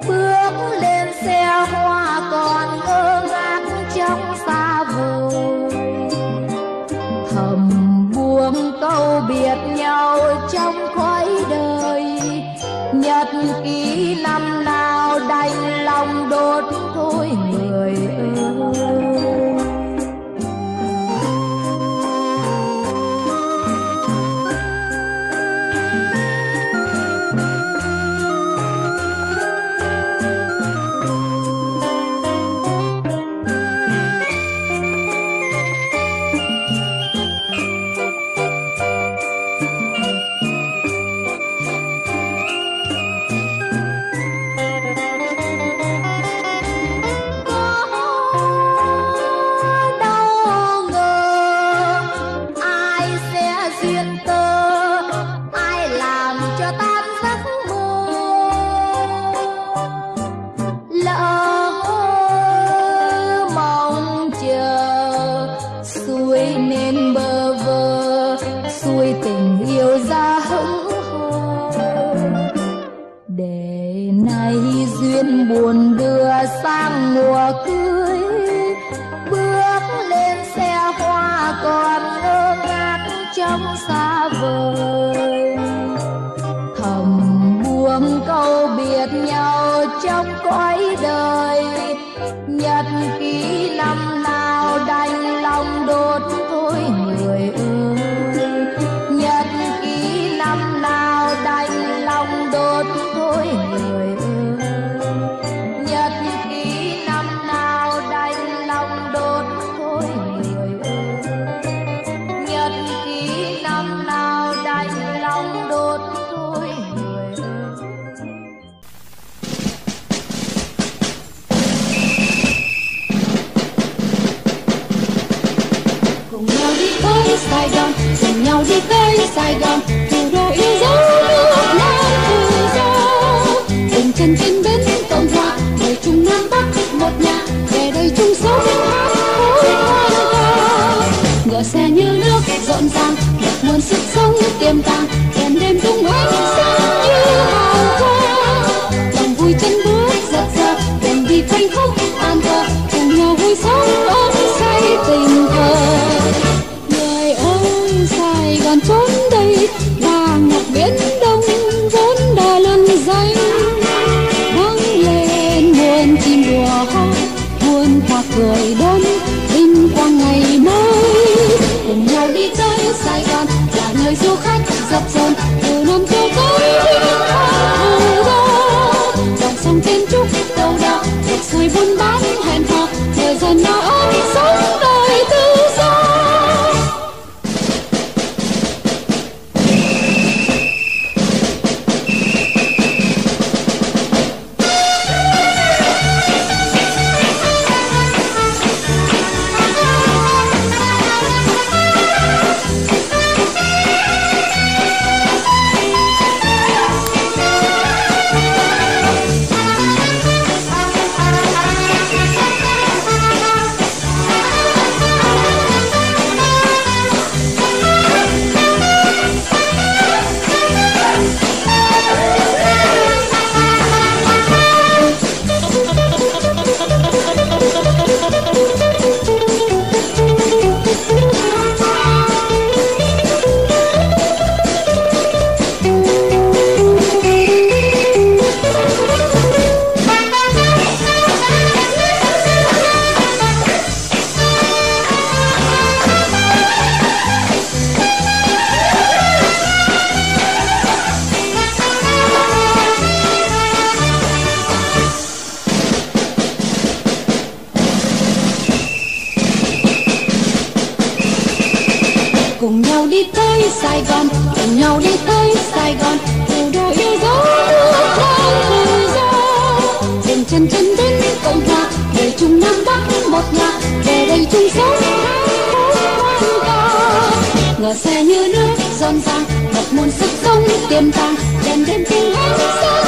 Bước lên xe hoa còn ngơ ngác trong xa vời. Thầm buông câu biệt nhau trong khói đời. Nhật ký năm nào đành lòng đốt thôi người dần từ năm tôi thấy thù đó dòng sông trên trúc đầu đạo cuộc đời buôn bán hẹn hò, thời gian nào anh sống 肩膀，肩 dance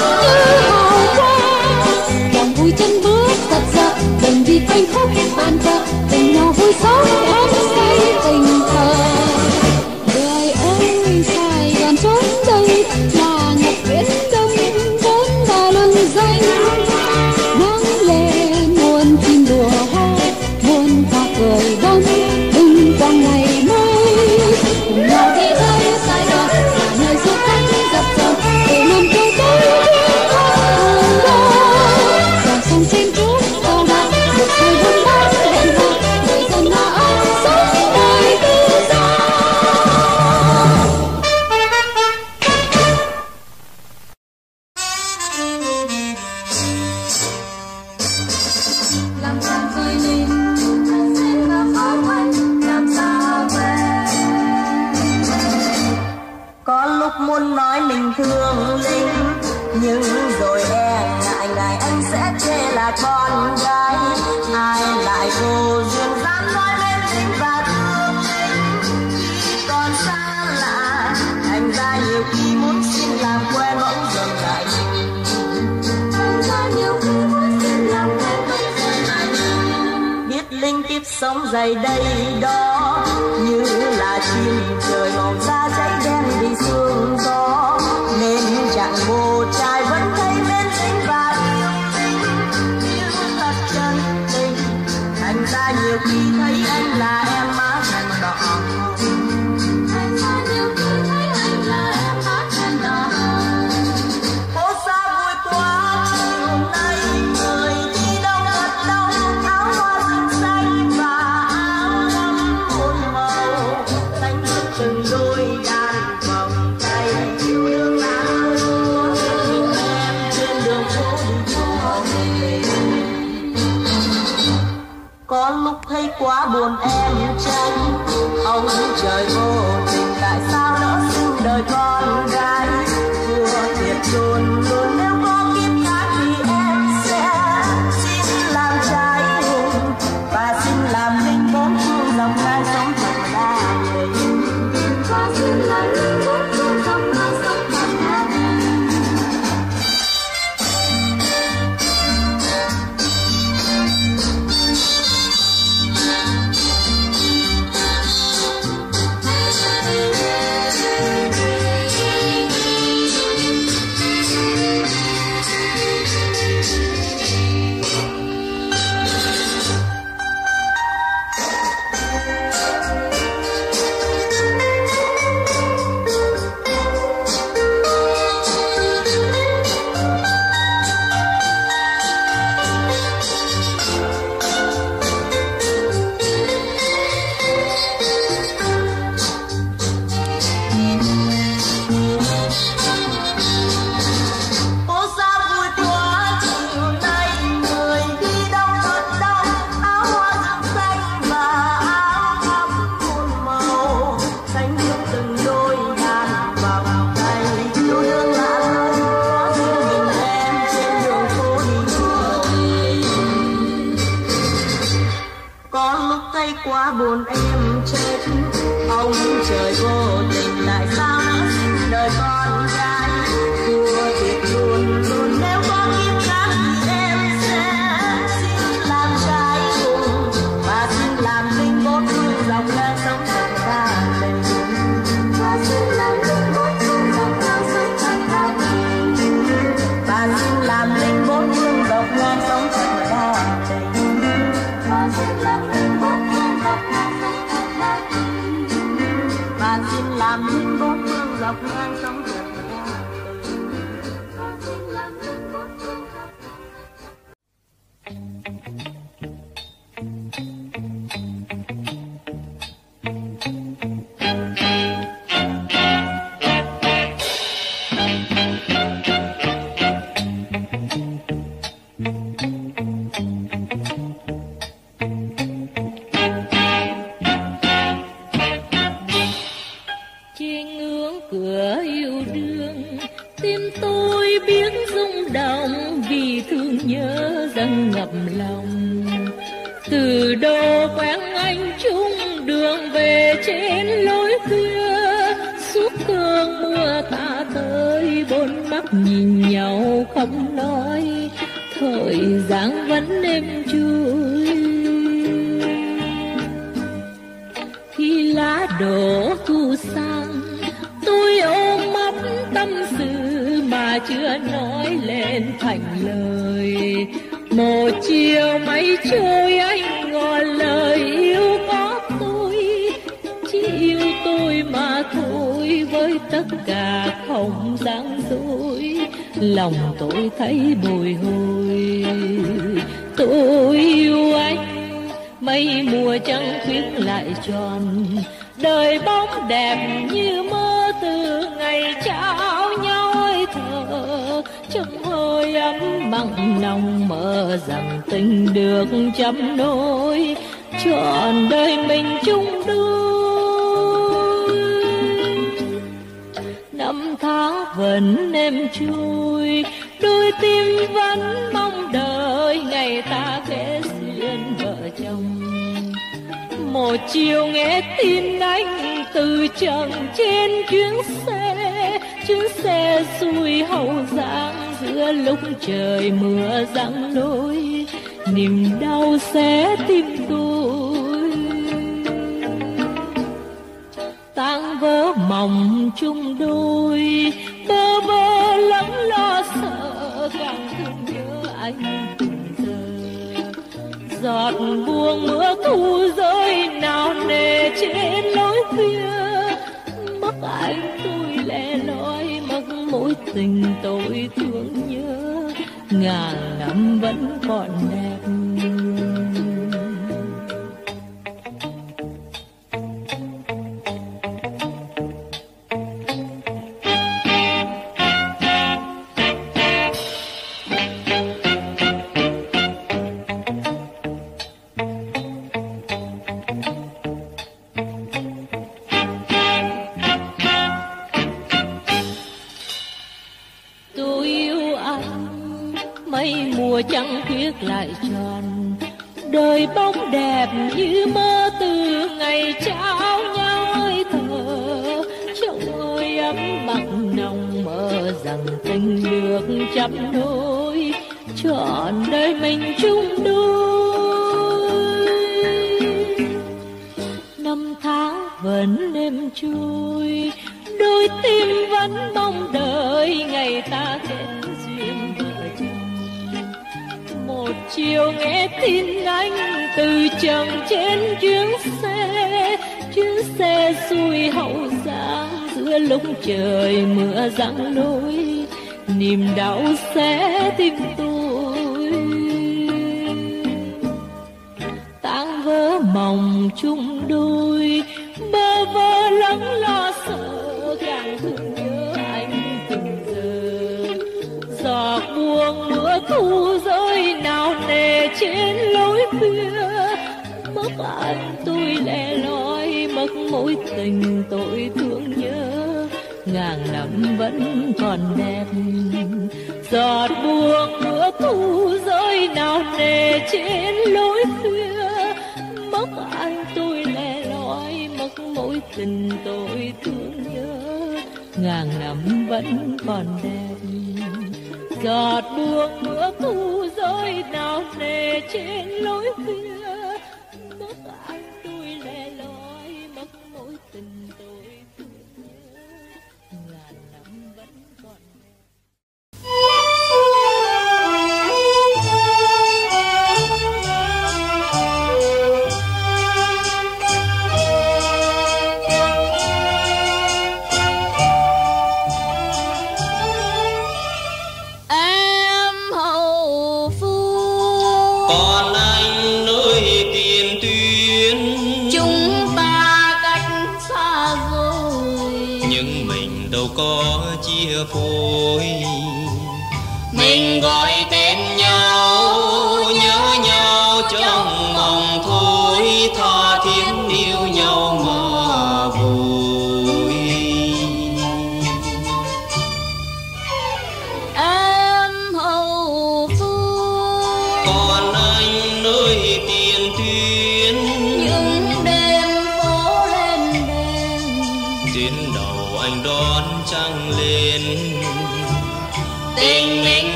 còn anh nơi tiền tuyến. Chúng ta cách xa rồi. Nhưng mình đâu có chia phôi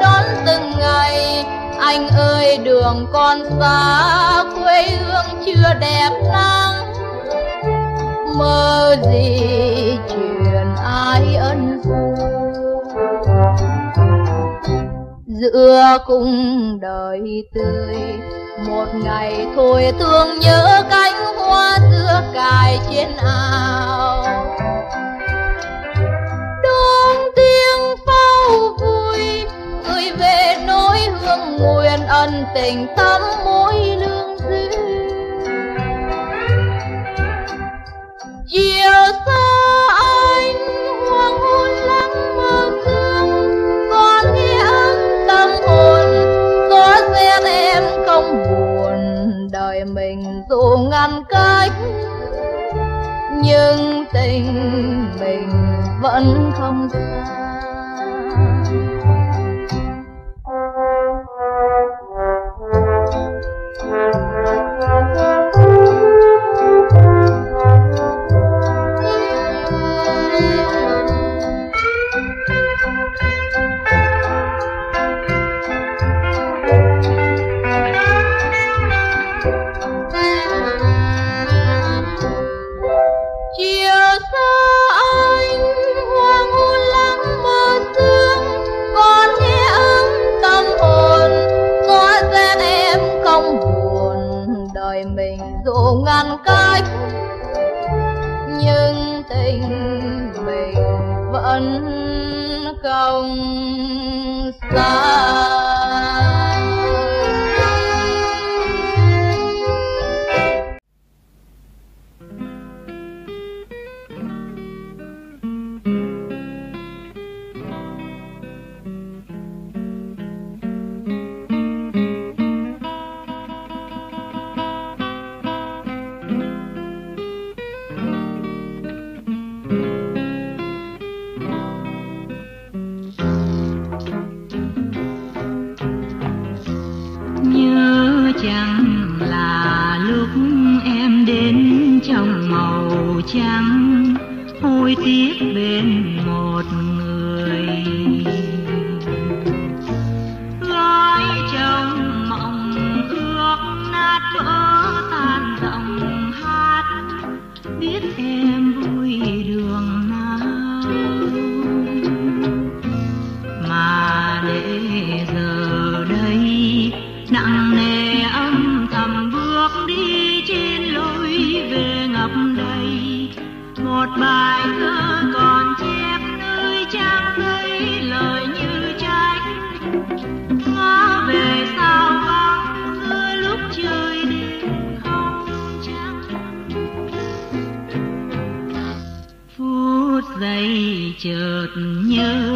đón từng ngày. Anh ơi, đường còn xa, quê hương chưa đẹp nắng mơ gì chuyện ai ân du giữa cùng đời tươi, một ngày thôi thương nhớ cánh hoa xưa cài trên ao. tôi về nỗi hương nguyện ân tình tám mối lương duyên chiều xa anh hoàng hôn lắm mơ cương con hiếng tâm hồn gió sen em không buồn đời mình dù ngăn cách. Nhưng tình mình vẫn không xa. Oh. nhớ.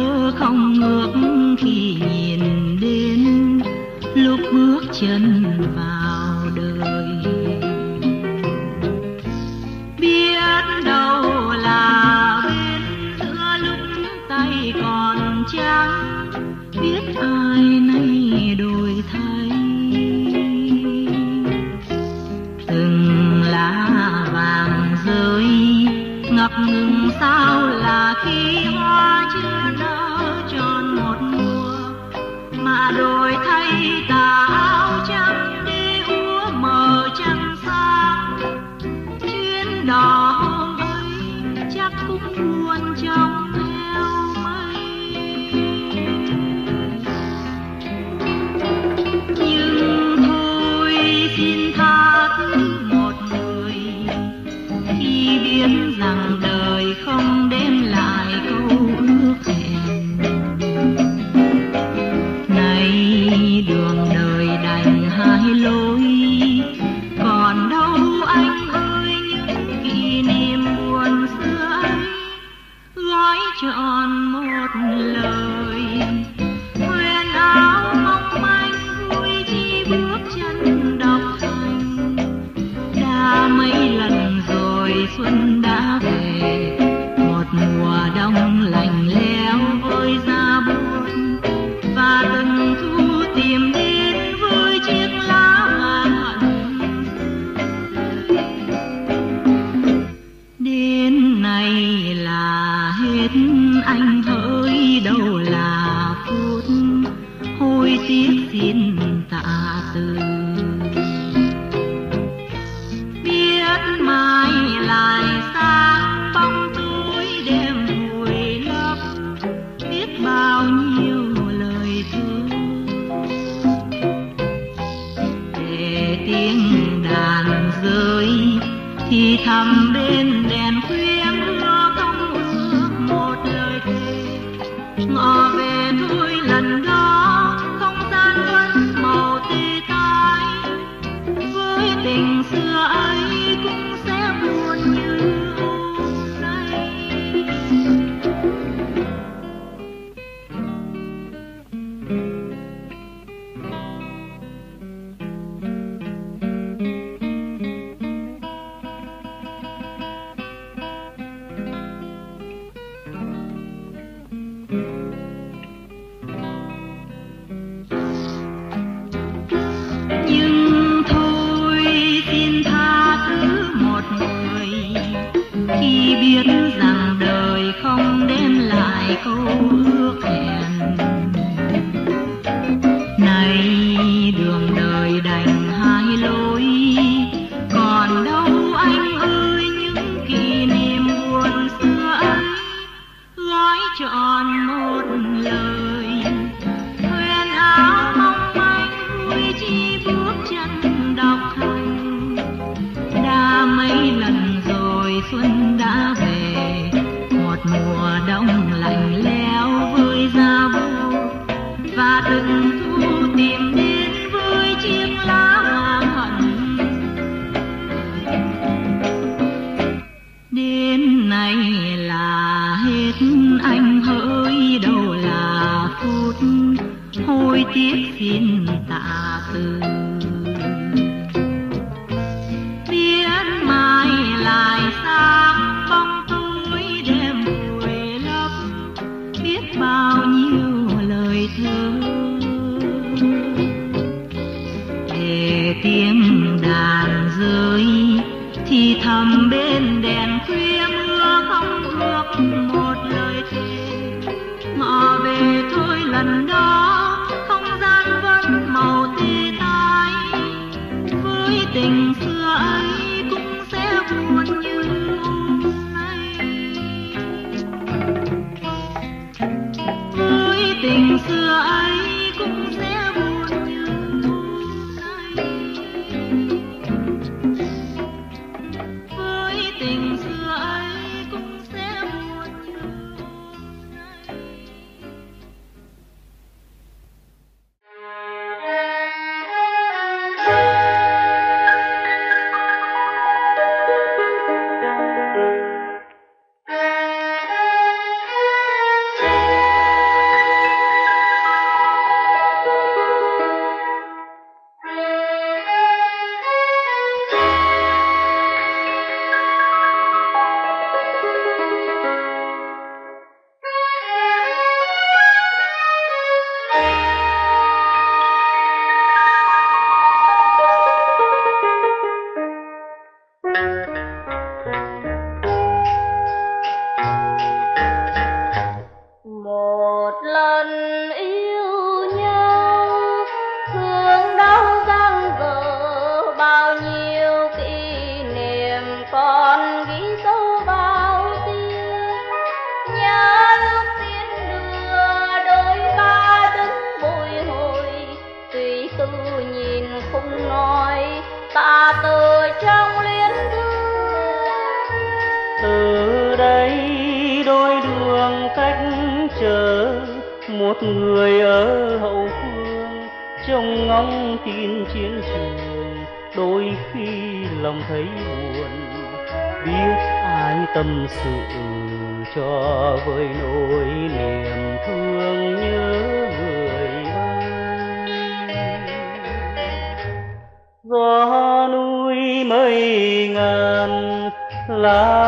Lá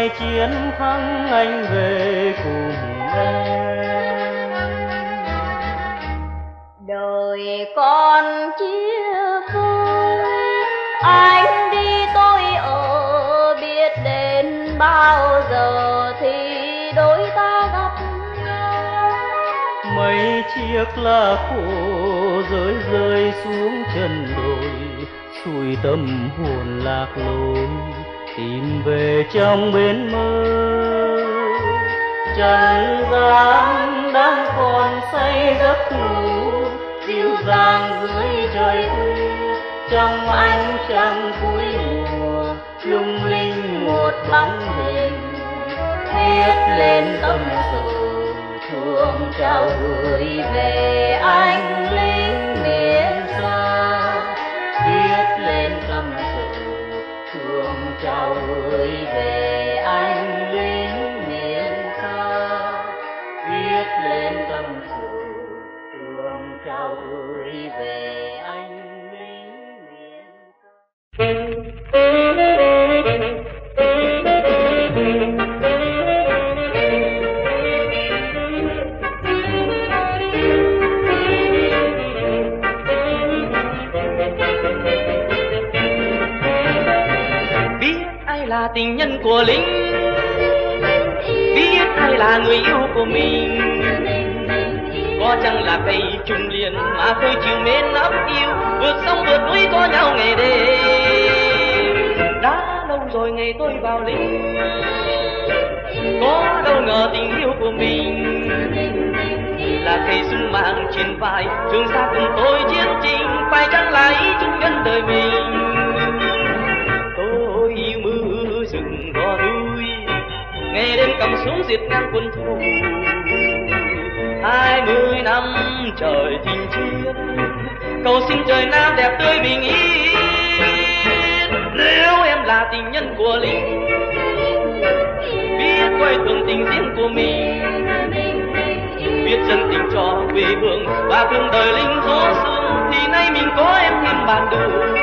ngày chiến thắng anh về cùng em. Đời con chia phôi anh đi tôi ở biết đến bao giờ thì đôi ta gặp nhau. Mấy chiếc lá khô rơi rơi xuống chân đồi xuôi tâm hồn lạc lối tìm về trong bên mơ. Trần gian đang còn say giấc ngủ, dịu dàng dưới trời thu trong ánh trăng cuối mùa, lung linh một bóng hình viết lên tâm sự, thương trao gửi về anh lính của linh biết ai là người yêu của mình. Có chăng là cây trùng liền mà tôi chịu mến ấp yêu. Vượt sông vượt núi có nhau ngày đêm. Đã lâu rồi ngày tôi vào linh có đâu ngờ tình yêu của mình là cây súng mang trên vai. Trường xa cùng tôi chiến trình, phải chăng là ý chung nhân đời mình? Cầm súng diệt ngang quân thù. Hai mươi năm trời chinh chiến, cầu xin trời nam đẹp tươi bình yên. Nếu em là tình nhân của linh, biết quay thường tình riêng của mình. Biết chân tình cho quê hương và thương đời linh gió sương thì nay mình có em thêm bạn đường